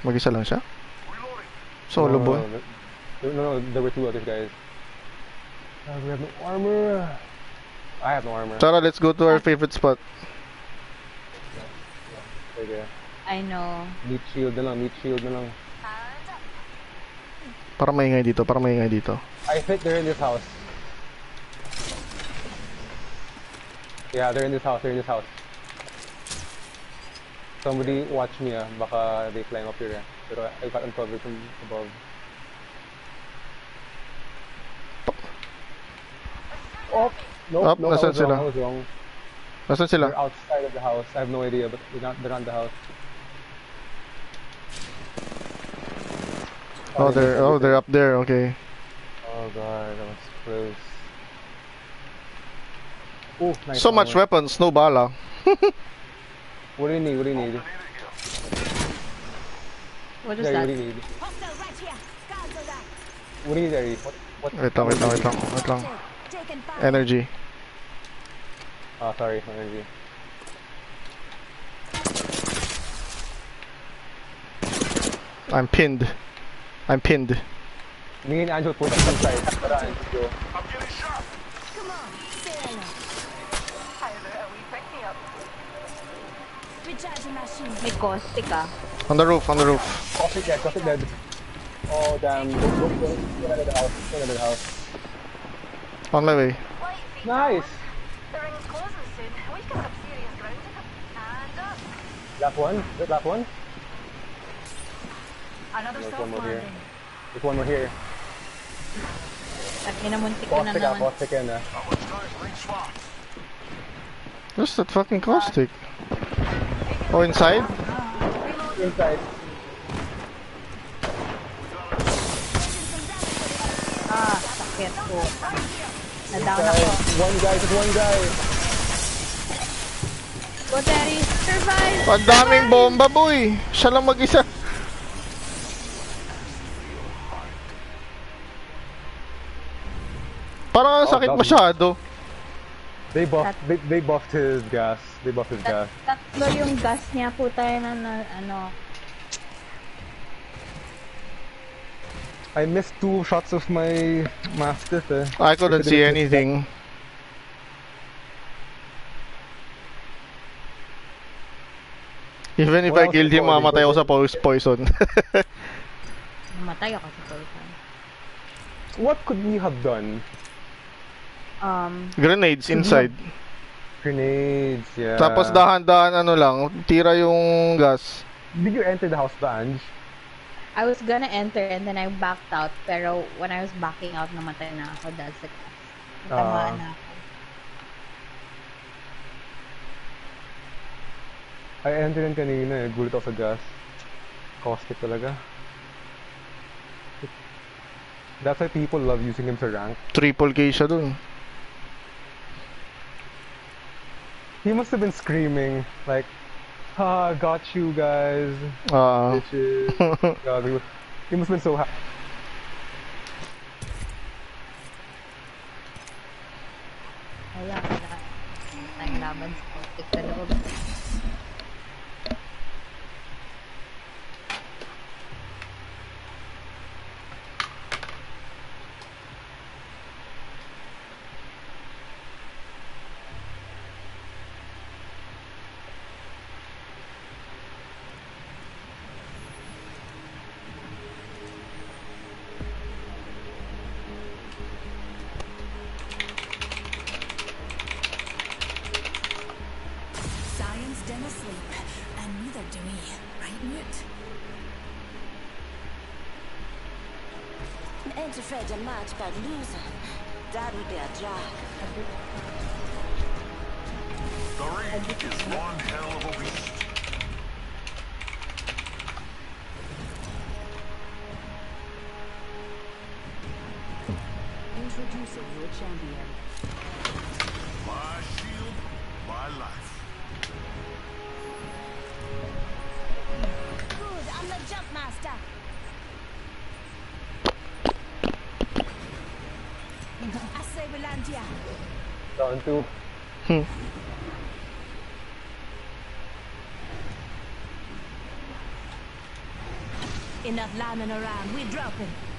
Mag-isa lang siya? Solo no, boy. No, no, no, no, there were two other guys. Uh, we have no armor. I have no armor. Tara, let's go to our favorite spot. Okay. I know. Meat shield na lang, meat shield na lang. Para maingay dito, para maingay dito. I think they're in this house. Yeah, they're in this house, they're in this house. Somebody watch me ah, baka they climb up here ah. Pero I got uncovered from above. Oh! No, Up, no, I nasan was wrong, sila? I was wrong. Nasaan sila? They're outside of the house. I have no idea, but they're not, they're not in the house. Oh, they're oh, they're up there. Okay. Oh god, that was close. Oh, nice So much armor. weapons, no bala. [LAUGHS] What do you need? What do you need? What is Terry, that? what do you need? Hostile right here. Guards are that. What do you need, Terry? What? What? Wait lang, wait lang, wait lang, wait lang. Energy. Ah, sorry, energy. I'm pinned. I'm pinned. Me and Angel put us inside. Tara, Angel, go. I'm getting shot. Come on. Stay alert. How about a wee pick me up? Recharging my shield. May caustic ah. On the roof, on the roof. Caustic dead, caustic dead. Oh, damn. Go, go, go. Go another house. Go another house. On my way. Nice! The ring's closing soon. We've got some serious ground to cover. And up. Last one? Is that last one? Another There's one more here. landing. There's one more here. At minamuntik ko na Caustic naman. caustic yan. How much time? Ring swap. Where's that fucking caustic? Oh, inside? Inside. Ah, sakit ko. Na-down ako. One guy, just one guy. Go, Terry. Survive! Ang daming bomba, boy! Siya lang mag-isa. Parang ang Oh, sakit dog. masyado. They buffed, they, they buffed his gas. They buffed his gas. Tatlo yung gas niya po tayo na, na ano. I missed two shots of my mastiff eh. I couldn't see anything. Even if What I killed him, before? mamatay ako sa pos- poison. [LAUGHS] Namatay ako sa poison. What could we have done? Um, Grenades inside. Grenades, yeah. Tapos dahan-dahan ano lang, tira yung gas. Did you enter the house, Banj? I was gonna enter and then I backed out. Pero when I was backing out, namatay na ako dahil sa gas. Natamaan Ah. na ako. I entered in kanina eh. Gulit ako sa gas. Caustic talaga. That's why people love using him sa rank. Triple K siya dun. He must have been screaming, like, ah, got you guys, Ah. bitches. God, he, was, he must have been so happy. Wala, wala. Tayong laban sa Caustic sa loob. Introducing your champion. My shield, my life. Good, I'm the jump master. I say we land here. Down to hmm. Enough lambing around, we dropping.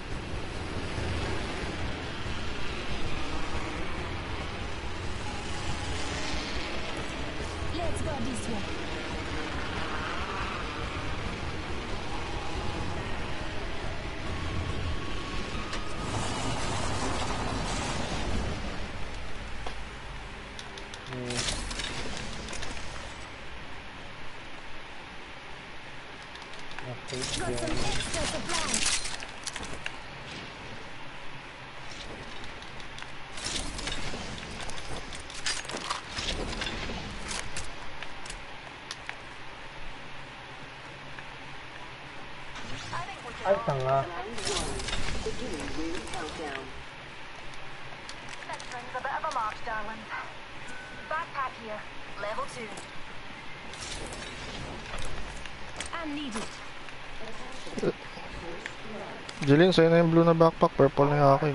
Jeline, sa'yo na yung blue na backpack. Purple na yung akin.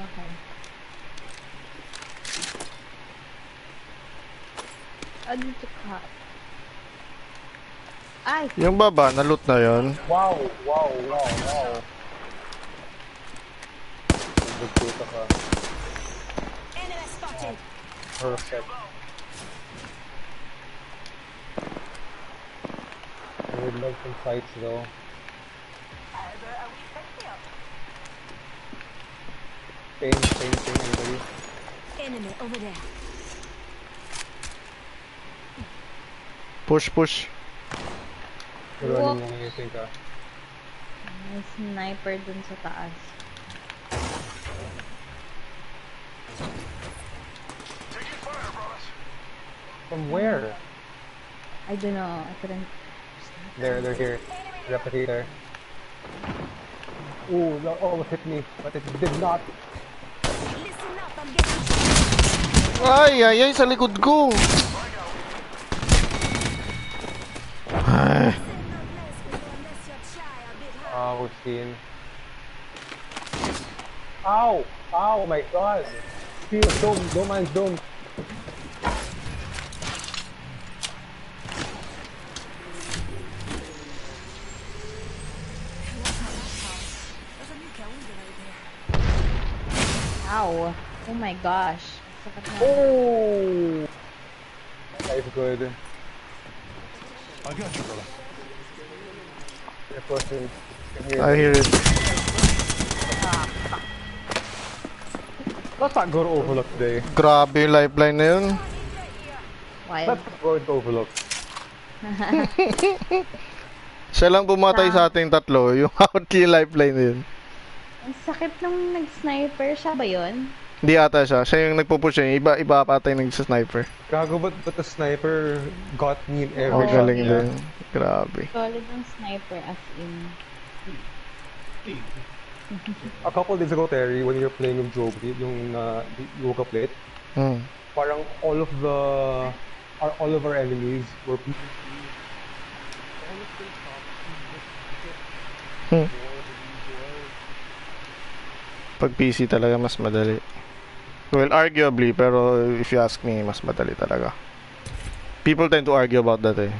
Okay. Ano to cut? Ay! Yung baba, na-loot na yon. Wow, wow, wow, wow. Nagbuta ka. Enemy spotted. Perfect. I would love some fights though. Same, same thing, anybody? Enemy over there. Push, push. Running mo ngayon ka. May sniper dun sa taas. Taking. From where? I don't know. I couldn't... They're, they're here. Replicator. Ooh, that almost hit me, but it did not. Listen up, I'm getting Ay, ay, ay, sa likod ko. Ay, unless you try a bit hard. Oh, seen. Ow! Ow, my god! Feel, dome, dome, man, dome. There's a new calendar out there. Ow! Oh my gosh. Oh! That is good. I got you, brother. Hear I hear it. Let's not go to Overlook today. Grabe yung lifeline na yun. Why? Let's not go to Overlook. [LAUGHS] Siya lang bumatay sa ating tatlo, yung [LAUGHS] out yung lifeline na yun. Ang sakit nung nag-sniper. Siya ba yun? Hindi ata siya. Siya yung nagpupush yun. Iba, iba pa ata yung nagsa-sniper. Gago, but, but the sniper got me in every Oh, shot galing niya. din. Grabe. Solid ang sniper as in... A couple days ago, Terry, when you were playing yung Joe, yung uh, yoga plate, Hmm. parang all of the our, all of our enemies were people Hmm. Pag PC talaga mas madali. Well, arguably, pero if you ask me, mas madali talaga. People tend to argue about that eh.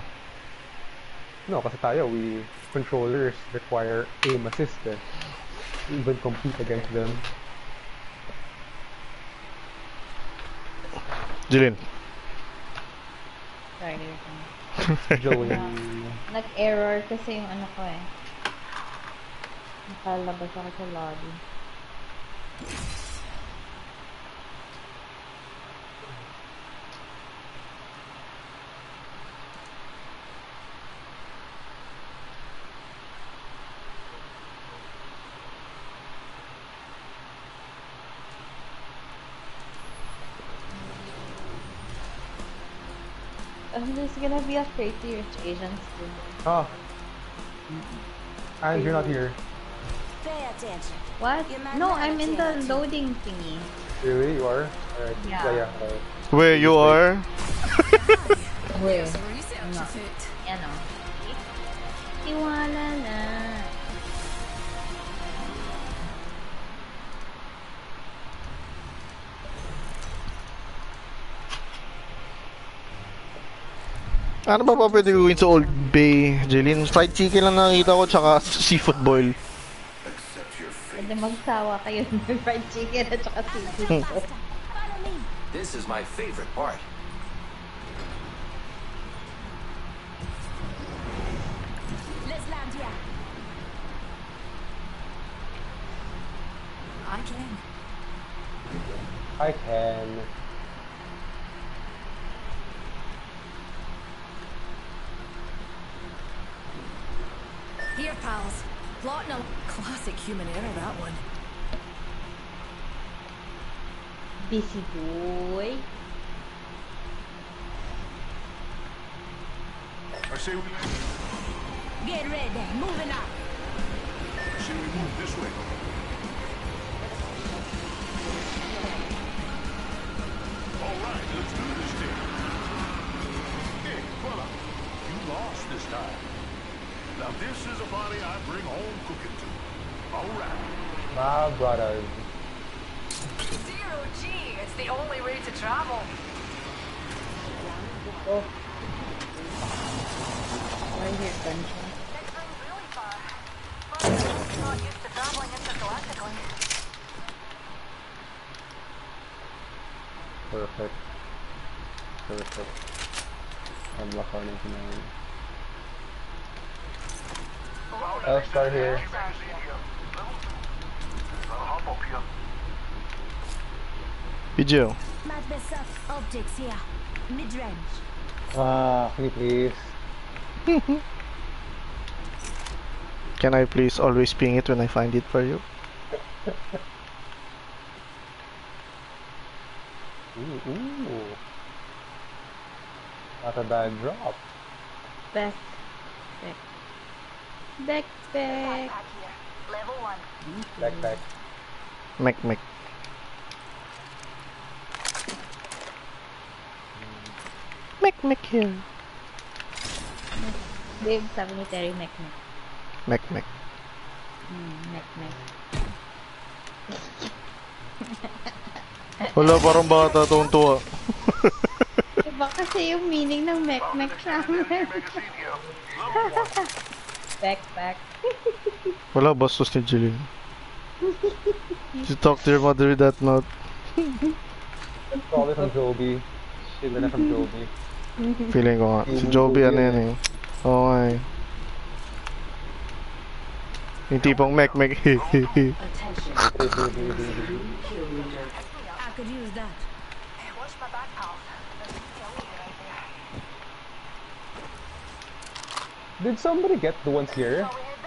No, kasi tayo, we controllers require aim assist eh. We even compete against them. Jilin. Sorry. wait lang. [LAUGHS] Joey. Nag-error kasi yung ano ko eh. Nakalabas ako sa lobby. I'm gonna be a crazy rich Asian student. Ah. And you're not here. Pay attention. What? You might No, I'm in the loading thingy. Really? You are? Alright. Yeah. Yeah, yeah. alright. Where you are? Where? Some research No. afoot. Yan o. Na. Ano ba pa pwede gawin sa Old Bay, Jilin? Fried chicken lang nakita ko, tsaka seafood boil. Pwede magsawa kayo [LAUGHS] ng fried chicken at saka seafood. Faster. Follow me. This is my favorite part. Let's land here. I can. I can. Here, pals. Plotting a classic human error, that one. Busy boy. I say we, Get ready. Moving up. I say we move this way. All right, let's do this thing. Hey, fella, you lost this time. Now this is a body I bring home cooking to. All right. My brother. Zero G. It's the only way to travel. Oh. Right here, gunshot. Next room's really far. Most not used to traveling intergalactically. Perfect. Perfect. Unlock our name tonight. I'll start here. Magazine here. Level two. I'll hop up here. Video. Much better optics here. Mid range. Ah, can please? [LAUGHS] Can I please always ping it when I find it for you? [LAUGHS] Ooh, ooh. Not a bad drop. Back. Back. Back, back. Backpack here. Level one. Backpack. Mech mech. Mech mech here. Dave, sabi ni Terry, mek mek. Mech mech. Hmm, mek mek. Wala, parang bata tong tuwa. Iba kasi yung meaning ng mek mek sa amin. [LAUGHS] back, back. Wala, bastos ni Jeline. You talk to your mother with that mouth. Probably from Joby. Shit na from Joby. Feeling ko nga. Si Joby ano yan eh. Oo nga eh. Yung tipong mek mek. [LAUGHS] Attention. Hey, hey, hey, hey, hey. Kill leader. I could use that. Watch my back, pals. There's a leader out there. Did somebody get the ones here? So we head.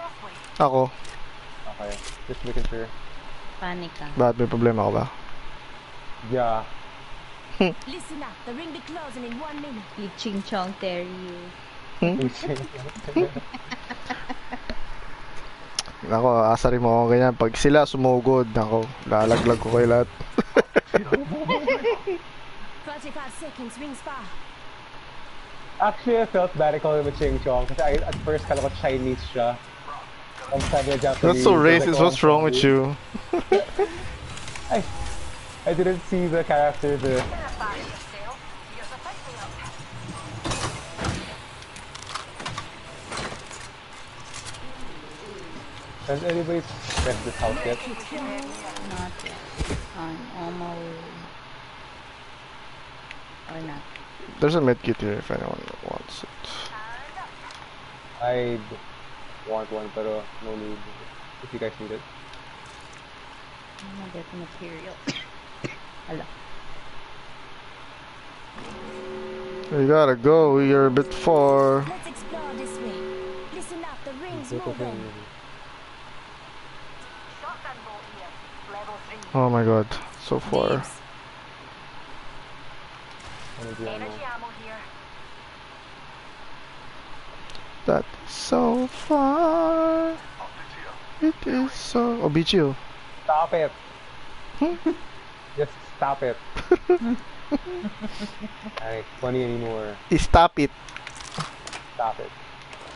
Ako. Okay, just making sure. Panic ka. Bakit may problema ko ba? Yeah. [LAUGHS] Listen up, the ring be closing in one minute. You ching chong Terry. Hmm? you. [LAUGHS] Ako, asarin mo ako ganyan. Pag sila sumugod, ako, lalaglag ko kay lahat. [LAUGHS] 45 seconds, rings far. Actually, I felt bad calling him a Ching Chong because I, at first kala ko Chinese siya. Ang sabi niya That's so I like, racist. What's wrong with you? [LAUGHS] I, I didn't see the character, the... Back yourself. Here's a pick me up. Has anybody left this house yet? Not yet. I'm on my way. Or not. There's a medkit here if anyone wants it. I want one, pero uh, no need. If you guys need it. I'm gonna get material. [COUGHS] Ala. You gotta go, you're a bit far. Let's explore this way. Listen up, the ring's moving. Shotgun bolt here. Level three. Oh my god, so far. Waves. Energy ammo. Energy ammo here. That is so far. It is so. Oh, beat you. Stop it! [LAUGHS] Just stop it. [LAUGHS] Alright, funny anymore. Stop it. Stop it.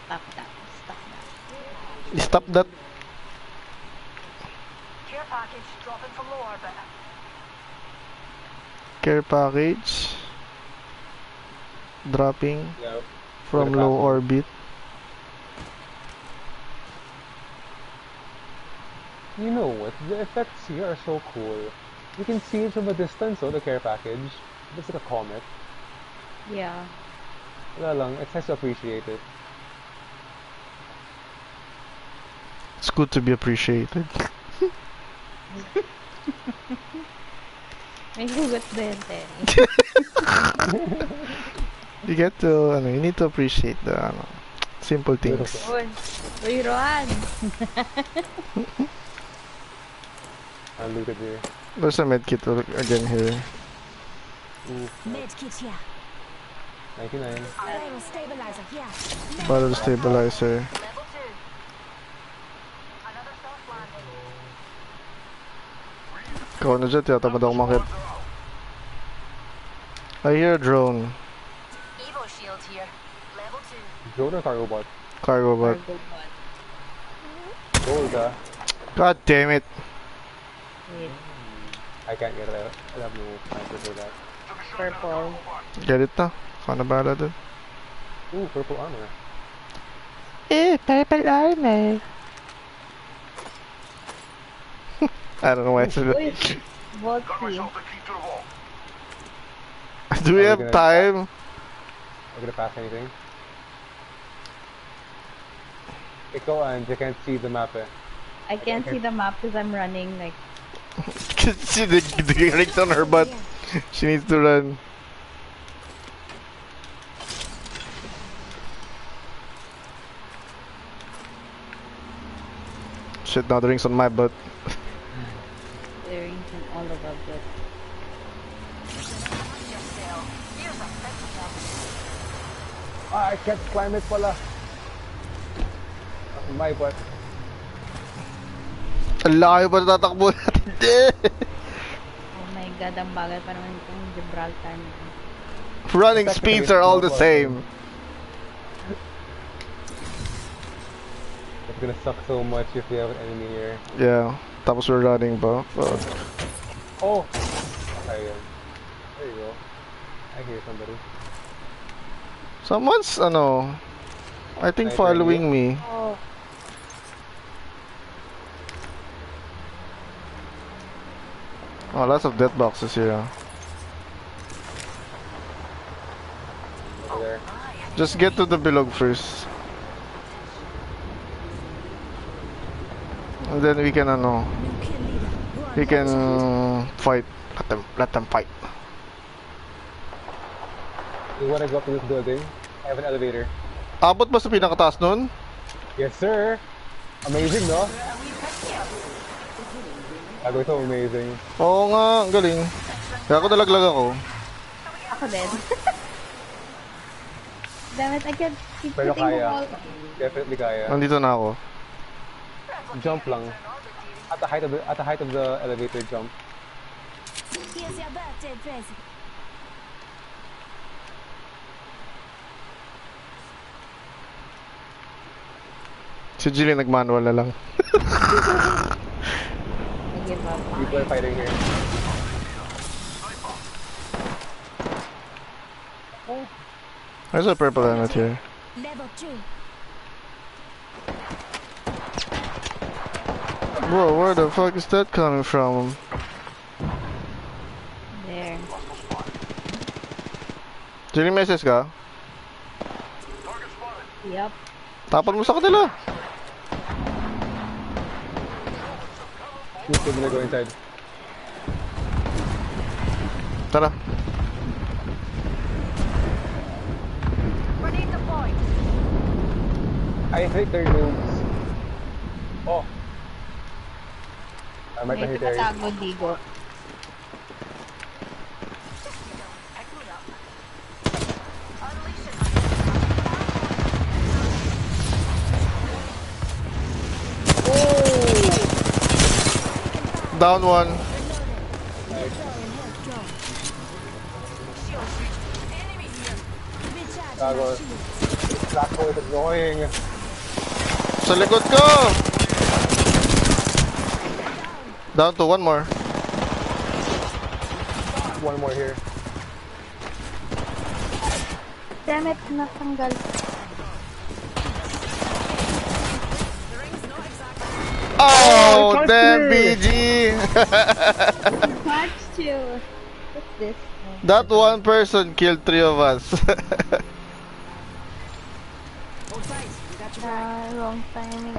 Stop that. Stop that. Stop that. Care package dropping from low orbit. Care package. Dropping Yeah. from Where the low package? orbit. You know what? The effects here are so cool. You can see it from a distance, oh, the care package. It's like a comet. Yeah. Wala lang, it's nice to appreciate it. It's good to be appreciated. [LAUGHS] May hugot ba yan, Terry? [LAUGHS] You get to, ano, you need to appreciate the, ano, simple things. Beautiful. Uy, uy, Rohan! [LAUGHS] Look at here. There's a medkit again here. Ooh, Medkit here. 99. Barrel stabilizer here. Battle stabilizer. Level two. Another soft landing. Ikaw na dyan, tiyatamad ako makit. I hear a drone. Evo shield here. Level two. Drone or cargo bot? Cargo bot. Cargo bot. Gold ah. God damn it. Wait, I can't get it. I have no answer for that. purple. Get it na. Ikaw na bahala dun. Ooh, purple armor. Eh, purple armor. [LAUGHS] I don't know why I said that. vault Got key. myself the key to the vault. Do we Are have gonna- time? Am I gonna pass anything? Ikaw, Ange, I can't see the map eh. I can't see the map because I'm running like she the, the rigged on her butt. She needs to run. shit now. The ring's on my butt. There is on all of our good. Ah, I can't climb it pala. My butt. Ang layo pa na tatakbo natin. [LAUGHS] Oh my god, ang bagal pa naman itong Gibraltar nito. Running speeds are all the same. It's gonna suck so much if we have an enemy here. Yeah. Tapos we're running pa. Fuck. Oh! Okay. There you go. I hear somebody. Someone's, ano, I think Snipering following me. Oh, Oh, lots of dead boxes here. Just get to the bilog first. And then we can, ano, we can fight. Let them, let them fight. You wanna go up to this building? I have an elevator. Abot ba sa pinakataas nun? Yes, sir! Amazing, no? Gago ito amazing. Oo nga, ang galing. Kaya ako nalaglag ako. ako din. [LAUGHS] Damn it, I can't keep Pero hitting kaya. wall. Definitely kaya. Nandito na ako. Jump lang. At the height of the at the height of the elevator jump. Here's your birthday present. Si Jilly nag-manual na lang. [LAUGHS] I give up. People are fighting here. There's a purple helmet here. Level 2. Bro, where the fuck is that coming from? There. Jilly, may SS ka? Yup. Tapan mo sa kanila. Who's gonna go inside? Tara. Grenade deployed. I hate their moves. Oh. I might not May hit Terry. tumatago digo. Down one. Enemy here. Gago. Black hole is annoying. Sa likod ko! Down to one more. One more here. Damn it, natanggal. Oh, touched damn! BG! What's this? that one person killed three of us. Ah, [LAUGHS] wrong timing.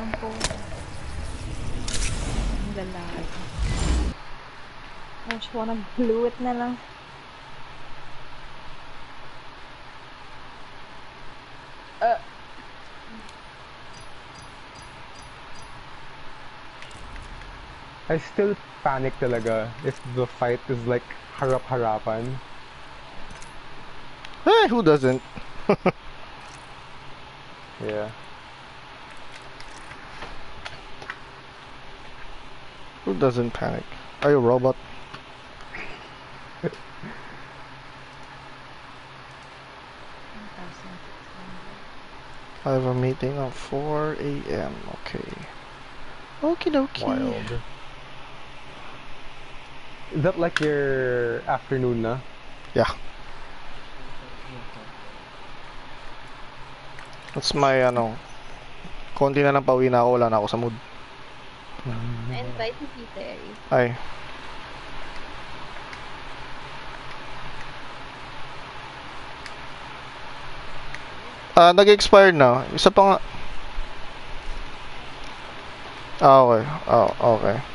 I just wanna glue it na lang. Uh, I still panic talaga if the fight is like harap-harapan. hey, who doesn't? [LAUGHS] Yeah. Who doesn't panic? Are you a robot? I have a meeting at 4 a.m. Okay. Okie dokie. Wild. Is that like your afternoon na? Yeah. That's my ano. Konti na lang pauwi na ako, wala na ako sa mood. I invite you, Peter. Ay. Ah, nag-expire na. Isa pa nga. Ah, okay. Ah, okay.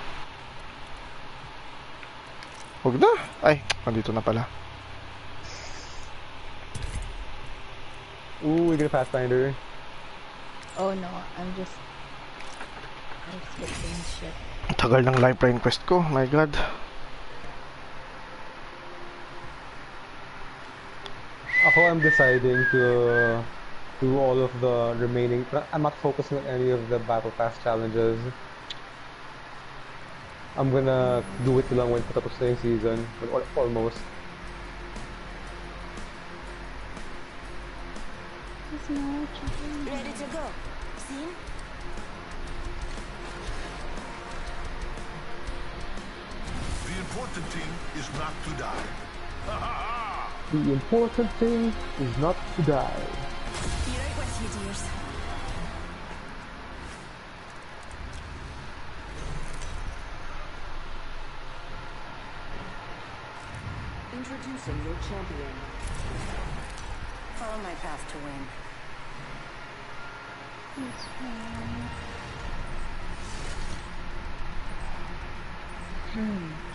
Huwag na. Ay, nandito na pala. Ooh, we get a Pathfinder. Oh no, I'm just I'm skipping shit. Tagal ng lifeline quest ko. My god. Ako, I'm deciding to do all of the remaining. I'm not focusing on any of the battle pass challenges. I'm gonna do it lang when patapos na yung season, or almost. Ready to go. See? The important thing is not to die. Ha ha ha! The important thing is not to die. Be you, dears. Introducing your champion. Follow my path to win. I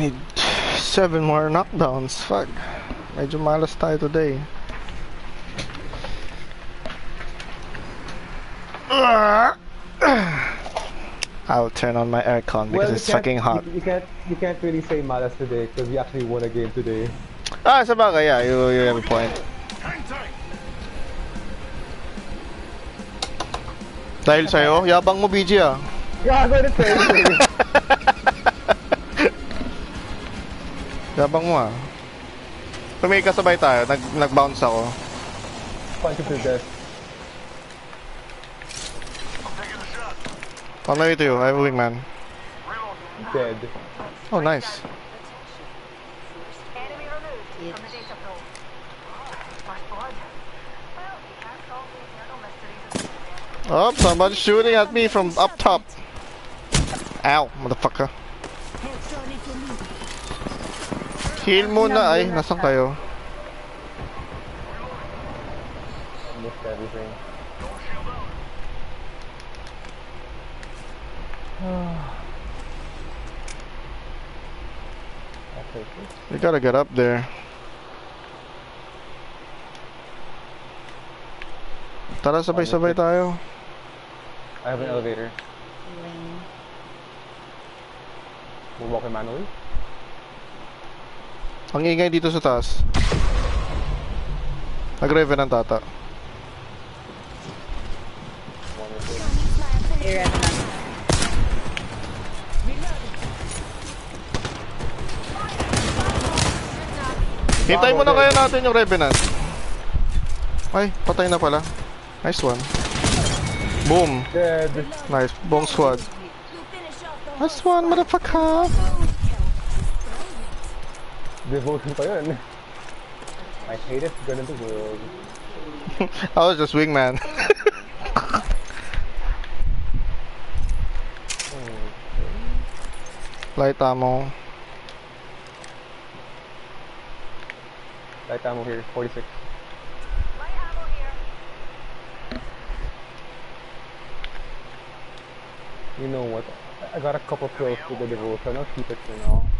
need seven more knockdowns. Fuck. Medyo malas tayo today. [SIGHS] I'll turn on my aircon because you it's fucking hot. You, you can't you can't really say malas today because we actually won a game today. Ah, sa bagay, yeah, you, you have a point. Dahil sa'yo, yabang mo, BG ah. Gago na sa'yo. Yabang mo ah. Kung may kasabay tayo, nag, nag-bounce ako. Punch him to death. I'm taking a shot. On my way to you, I have a wingman. Dead. Oh, nice. Enemy removed from the data pool. First blood. Well, you can't solve the eternal mysteries of Oh, somebody's shooting at me from up top. Ow, motherfucker. Headshot if you need. Heal muna. Ay, nasan kayo? Missed everything. I'll take this. You gotta get up there. Tara, sabay-sabay tayo. I have an elevator. Lane. We're walking manually. Ang ingay dito sa taas. Nag-revenant ata. Here, Revenant. Hintayin mo na kaya natin yung revenant. Ay, patay na pala. Nice one. Boom. Dead. Nice. Bong squad. Nice one, motherfucker. Devotion pa yun. My hatest gun in the world. [LAUGHS] I was just wingman. [LAUGHS] Light ammo. Light ammo here, 46. Light ammo here. You know what? I got a couple kills with the devotion. I'll keep it for now. Swerte eh.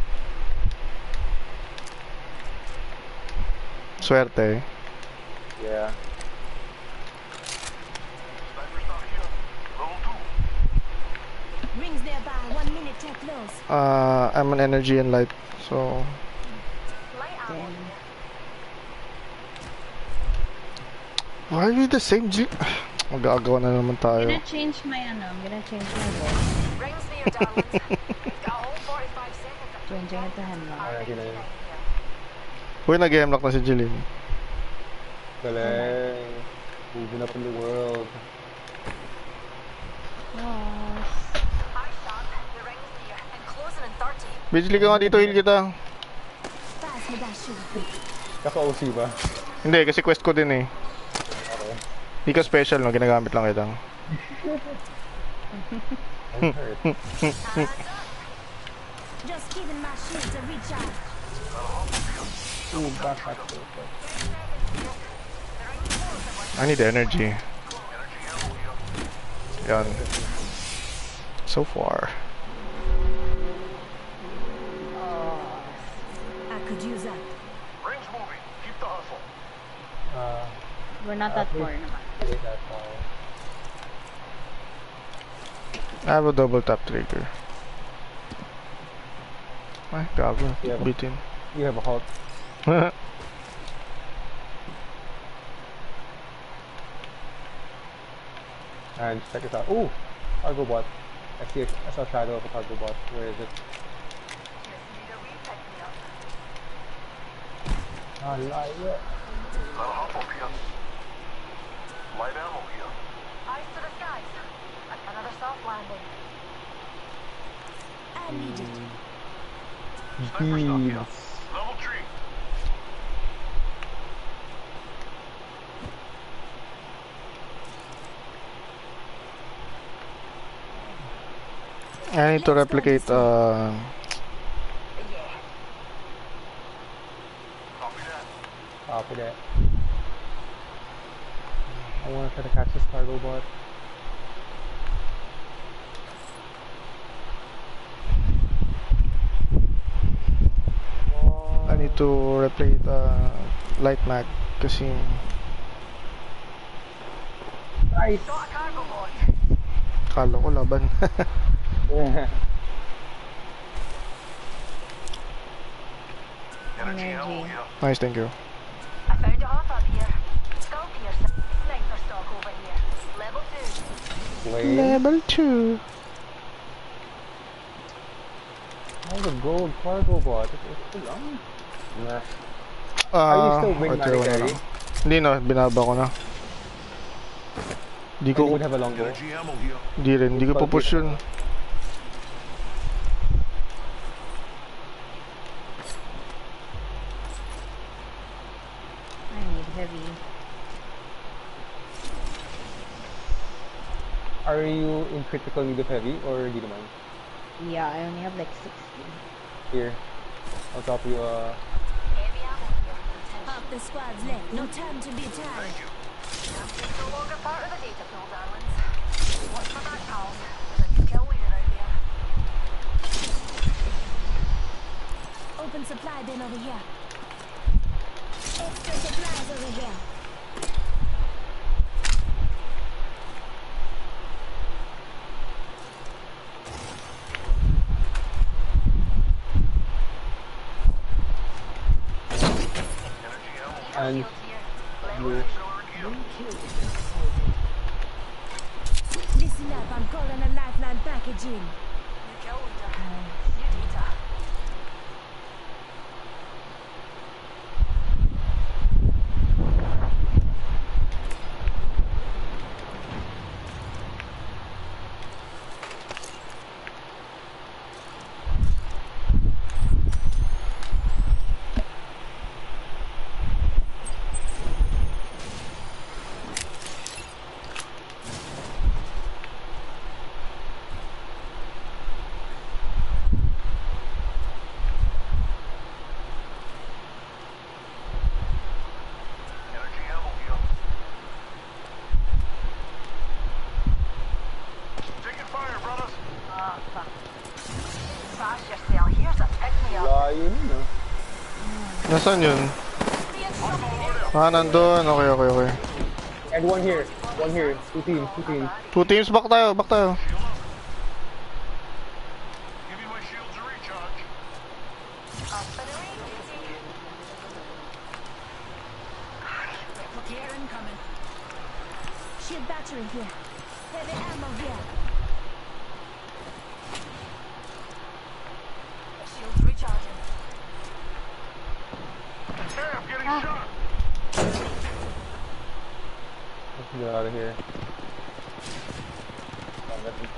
Yeah. Sniper's not here. Level two. Rings nearby. One minute till close. Uh, I'm an energy and light. So, Light ammo why are we the same G? Magagawa [SIGHS] na naman I'm gonna change my ano, I'm gonna change my voice. Rings near, darlings. Got a whole 45 seconds up to Changing it to Hemlok. Uy, nag-hemlock na si Jeline. Galing. Moving up in the world. 30. Bijli ka nga dito, heal kita. Kaka-OC ba? Hindi, kasi quest ko din eh. Hindi ka special, no? Ginagamit lang kita. I'm hurt. [LAUGHS] Just giving my shields a recharge. Ooh, backpack. I need energy. Yan. So far. I could use that. Rings moving. Keep the hustle. Uh, We're not that please. far naman. wait that far. I have a double tap trigger. Ay, gago. Yeah. Bitin. You have a halt. And check this out. Ooh! Cargo bot. I see a, I saw a shadow of a cargo bot. Where is it? Ah, lie. Yeah. That'll hop up here. Light ammo here. Eyes to the skies. Another soft landing. I need it. Sniper stuff here. I need to replicate uh, Copy that. I want to try to catch this cargo bot. I need to replicate uh, light mag kasi Nice! Got a cargo bot. kala ko laban. [LAUGHS] Yeah. Energy ammo Energy. here. nice, thank you. I found a hop up here. Skull piercer. Sniper stock over here. Level two. Wait. Level 2. How's a gold cargo bot? It's too long. Nah. Ah, Are you still wing or tayo na. Hindi na, binaba ko na. Di ko, would have a Longbow. Energy ammo here. di rin, di ko pa push yun. I need heavy. Are you in critical need of heavy or di naman? Yeah, I only have like 60. Here. I'll drop you uh Heavy. Half the squad's left. No time to be tired. It's no longer part of the data pool, darlings. Watch my back, pals. There's a kill leader out there. Open supply bin over here. Extra supplies over here. And Nasaan yun? Ah, nandun. Okay, okay, okay. And one here. One here. Two teams. Two teams. Two teams, back tayo, back tayo.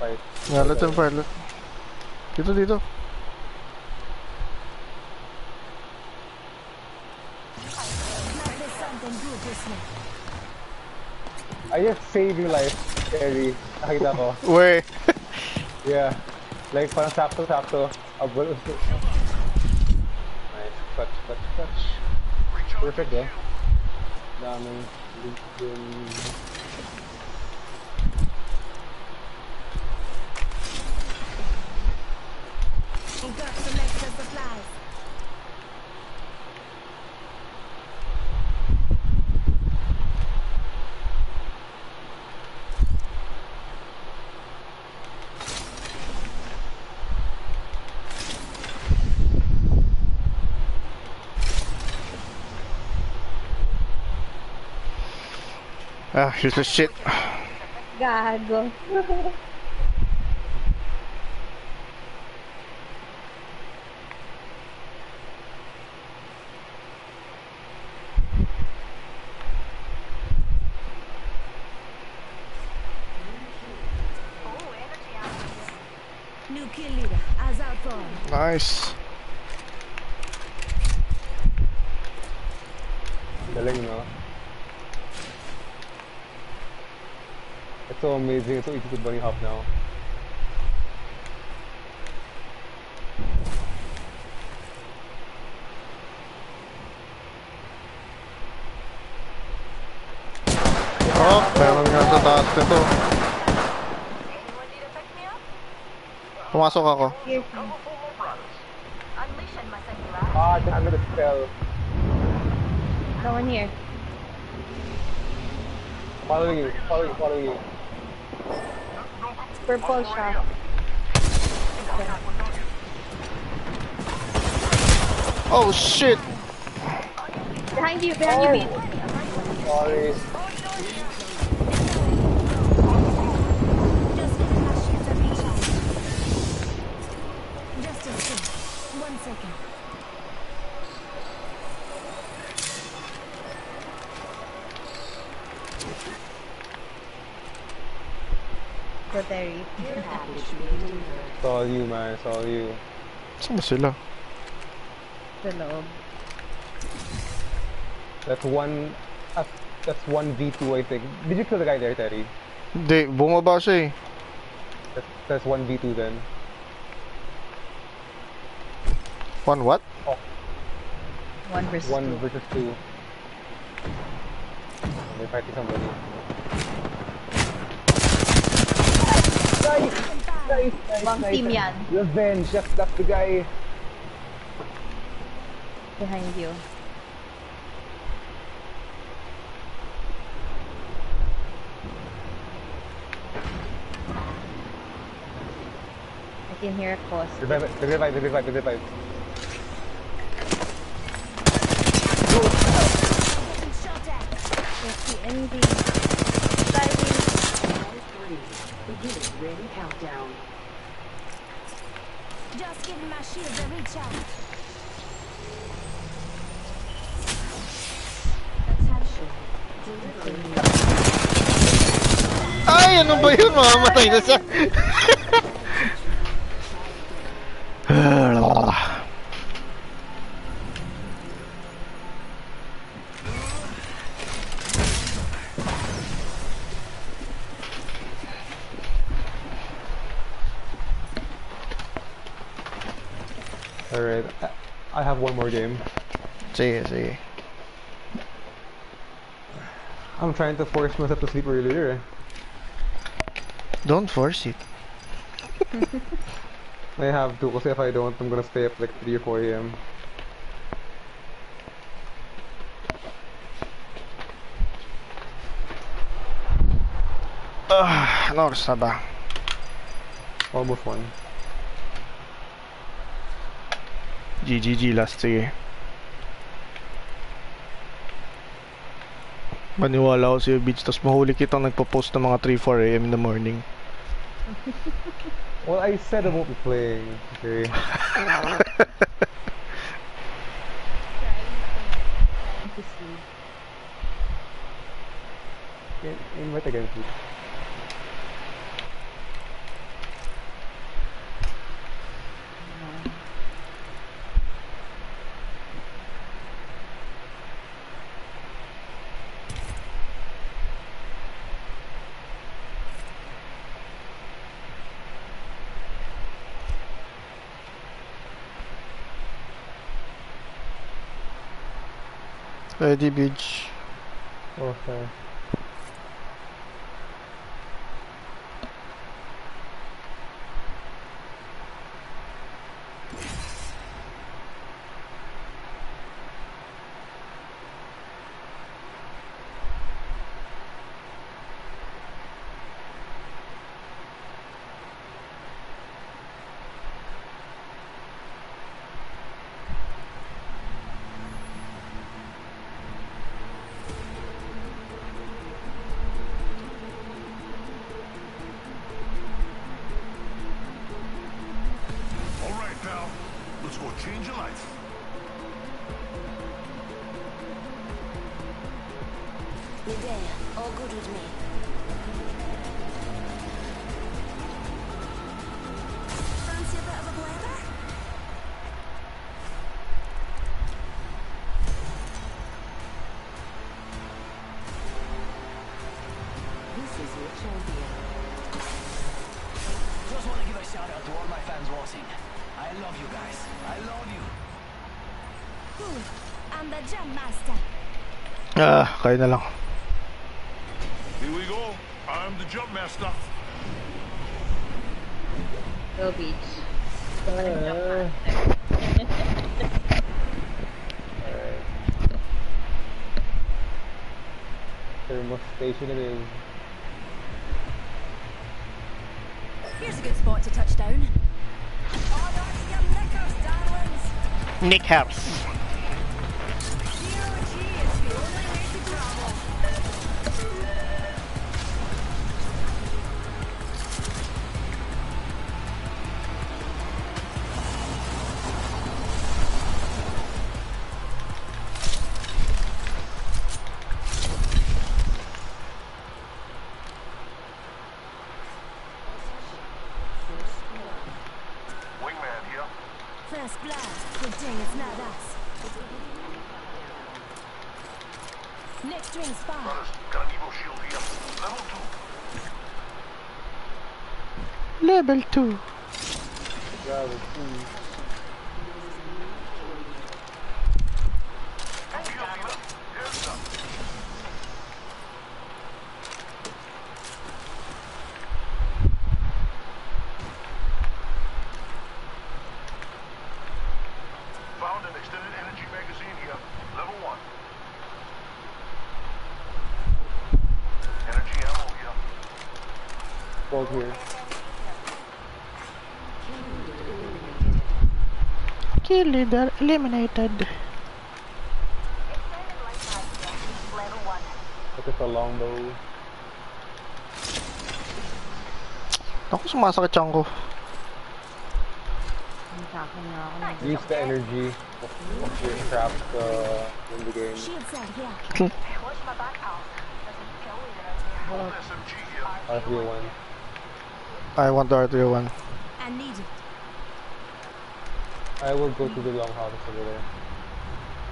Fight. Yeah, let them fight. Let... Dito, dito. Might be something good this night. I just saved your life, Terry. Nakita ko. Wait. [LAUGHS] Yeah. Like, parang sakto-sakto. Abol. Nice. Clutch, clutch, clutch. Perfect, eh? Daming loot dun. Useless shit. Gago. New kill leader, as out for. Nice. Galing, no? It's so amazing. It's so easy to bunny hop now. Oh, meron nga sa taas nito. Anyone need to pick me up? Pumasok ako. Here. Unleashing my singular. Ah, damn it, it fell. Someone here. Following you, following you, following you. Purple siya. Oh shit! Behind you, behind you, oh. Beat. Sorry. Just giving my shields a recharge. Just a sec. One second. So Terry. It's all you, man. You. Saan ba sila? Sa loob. That's one. That's, that's one V2, I think. Did you kill the guy there, Terry? Hindi, bumaba siya eh. That's, that's one V2 then. One what? One versus One two. versus two. They're fighting somebody. Nice! Nice, nice, Bang nice. team yan. Revenge, that's, that's the guy. Behind you. I can hear a cost. Revive it, revive, revive, revive. Getting Just giving my shields a recharge. Ay, ano ba yun? Mamamatay na siya. [LAUGHS] I more game. Sige, sige. I'm trying to force myself to sleep earlier. Don't force it. [LAUGHS] I have to, because if I don't, I'm gonna stay up like 3 or 4 a.m. Ah, ano oras na? Almost one. GGG last, sige. Maniwala ako sa'yo, Beach, tapos mahuli kitang nagpo-post ng mga 3-4 a.m. in the morning. Well, I said I won't be playing. Okay. [LAUGHS] Invite again, please. Ready, Beach. Okay. Kayo na lang. Here we go. I'm the jump master. Go beach. [LAUGHS] Uh, Alright. Thermal station it is. Here's a good spot to touch down. Oh, that's your knickers, darlings. Nick House. Kill leader eliminated. Ito sa longbow. Ako sumasakit tiyan ko. Ang sa akin na ako nag- Use the energy of, of your traps uh, in the game. Shield set here. Watch my back, pal. There's a kill leader out there. SMG here. RV1. I want the R301. I need it. I will go to the long house over there.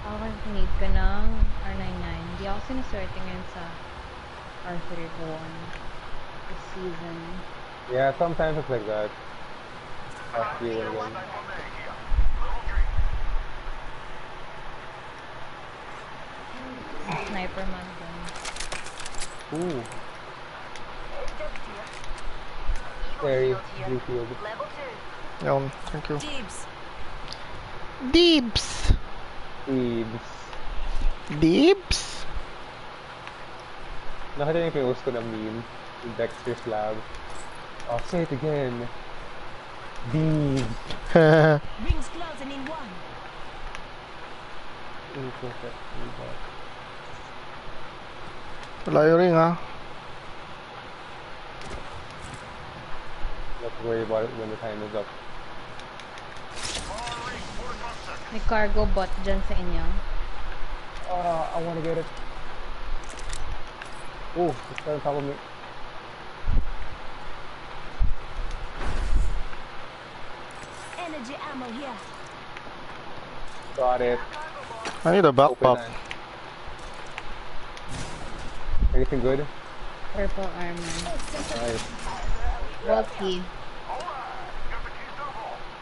Ako kasi need ka ng R99. Hindi ako sinuswerte ngayon sa R31 this season. Yeah, sometimes it's like that. RV1 again. Sniper man gun. Ooh, very blue field. Level 2. Yun, thank you. Dibs. Dibs! Thieves. Dibs? Nakita niyo yung pinost ko na meme? Yung Dexter's Lab. I'll say it again. Thieves. [LAUGHS] Rings closing in one. Wala yung ring ha. Let's worry about it when the time is up. May cargo bot dyan sa inyo. Oh, I wanna get it. Oh, it's got on top of me. Energy ammo here. Got it. I need a Open backpack. Anything good? Purple armor. Nice. Vault.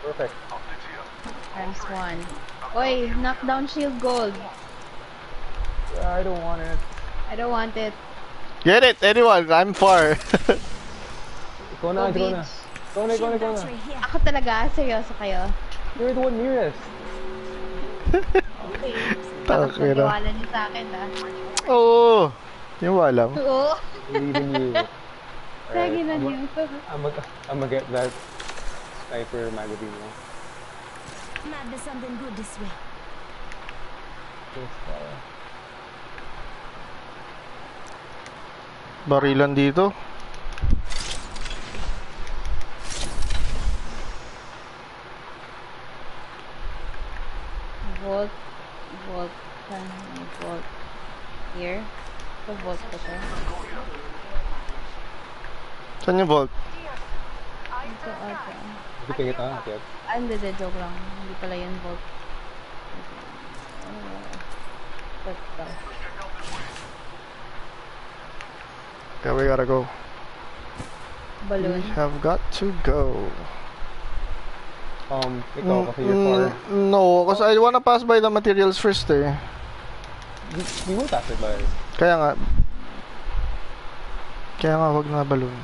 Perfect. Times one. Oy, knockdown shield gold. I don't want it. I don't want it. Get it, anyone. I'm far. Ikaw [LAUGHS] na, Go ikaw na. beach. Ikaw na, ikaw na, Shield ikaw na. Ako talaga, seryoso kayo. You're the one nearest. [LAUGHS] Tapos Takira. maniwala niyo sa akin ah. Oo. Yung walang. Oo. Believe in you. Lagi na I'm niyo. I'm gonna I'm get that sniper magazine now. Might be something good this way. Just, uh, Barilan dito. Vault. Vault. Saan may vault? Here. Sa vault ko siya. Saan yung vault? Ito ata. Hindi tingit ah, okay. Ah, hindi, hindi. Joke lang. Hindi pala yun vault. Uh, What the? Okay, we gotta go. Balloon. We have got to go. Um, ikaw kasi you're Mm, far. no, because I wanna pass by the materials first eh. We, we will pass it by. Kaya nga. Kaya nga, wag na balloon.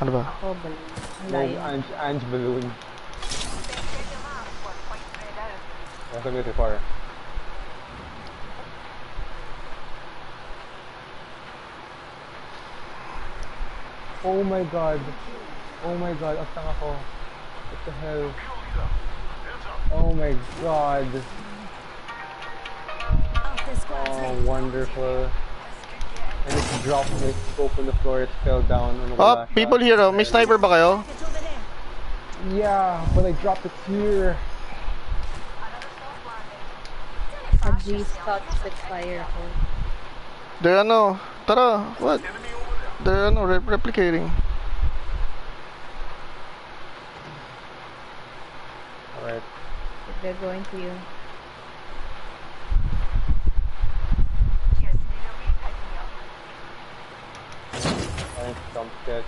Ano ba? Ako, balloon. Layo. Ange, Ange Balloon. Check your map. We're quite spread out. Nasa beauty far. Oh my god. Oh my god, ang tanga ko. What the hell? Oh my god. Oh, wonderful. And it dropped my scope on the floor, it fell down. Ano Oh, people here oh. May sniper ba kayo? Yeah, but I dropped it here. A G-Scout Spitfire ko. They're ano, tara, what? They're ano, re replicating. Alright. They're going to you. Cheers, Neil. We pick me up. Trying to jump skits.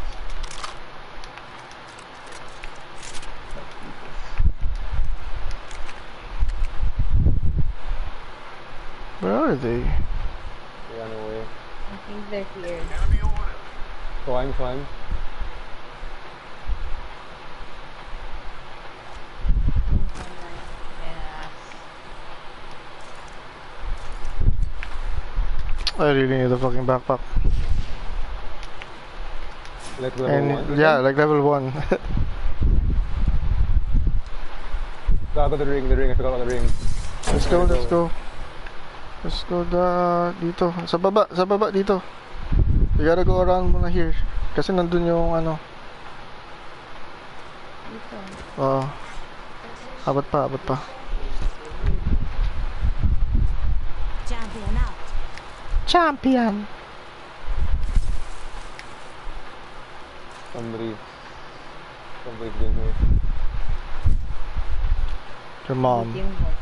Where are they? They ran away. I think they're here. Climb, climb. Yes. I really need a fucking backpack. Like level And one. yeah, like level one. Gago the ring, the ring. I forgot about the ring. let's go, let's go. Let's go da dito. Sa baba, sa baba dito. We gotta go around muna here. Kasi nandun yung ano. Dito. Oo. abot pa, abot pa. Champion out. Champion! Somebody. Somebody's been here. Your mom. Dito yung vault.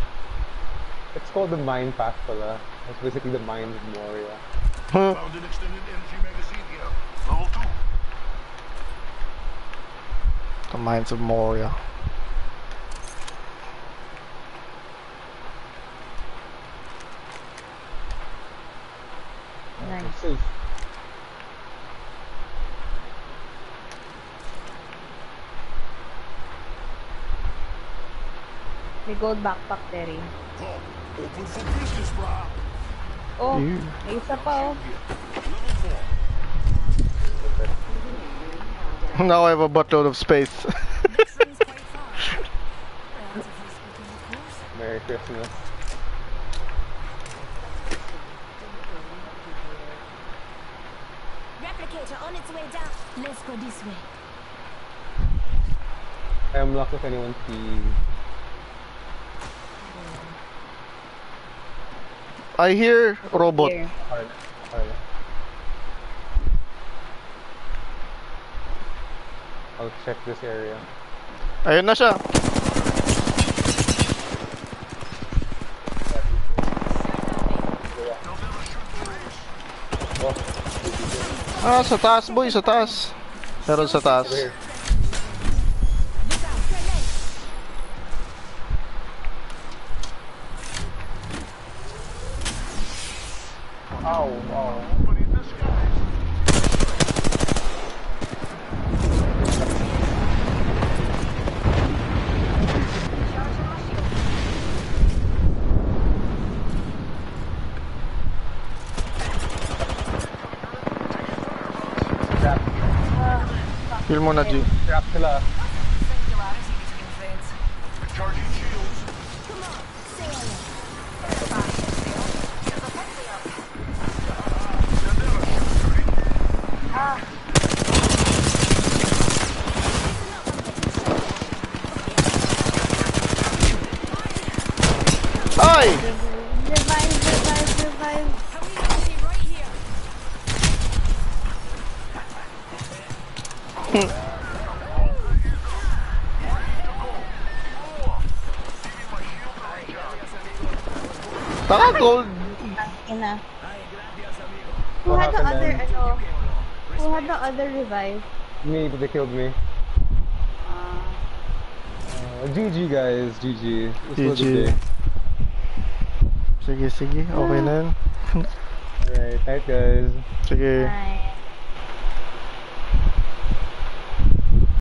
It's called the Mine Path pala. It's basically the Mine of Moria. Huh. Found an extended energy magazine here. Level two. The Mines of Moria. Nice. May gold backpack, Terry. Open for business, brah. Oh, Ew. may isa pa oh. now I have a buttload of space. Seems quite far. Relatively speaking, of course. Merry Christmas. Replicator on its way down. Let's go this way. I am locked if anyone sees. I hear robot. Here. Alright. Alright. I'll check this area. Ayun na siya. Ah, sa taas boy, sa taas. Meron sa taas. Over Ow, ow. Open in the skies. Sila. Tara, gold! Ina. Who had the other, then? ano, who had the other revive? Me, but they killed me. Uh, Uh, GG guys, GG. This was a GG. day. Sige, sige. Okay na. Alright, night guys. Sige. Bye.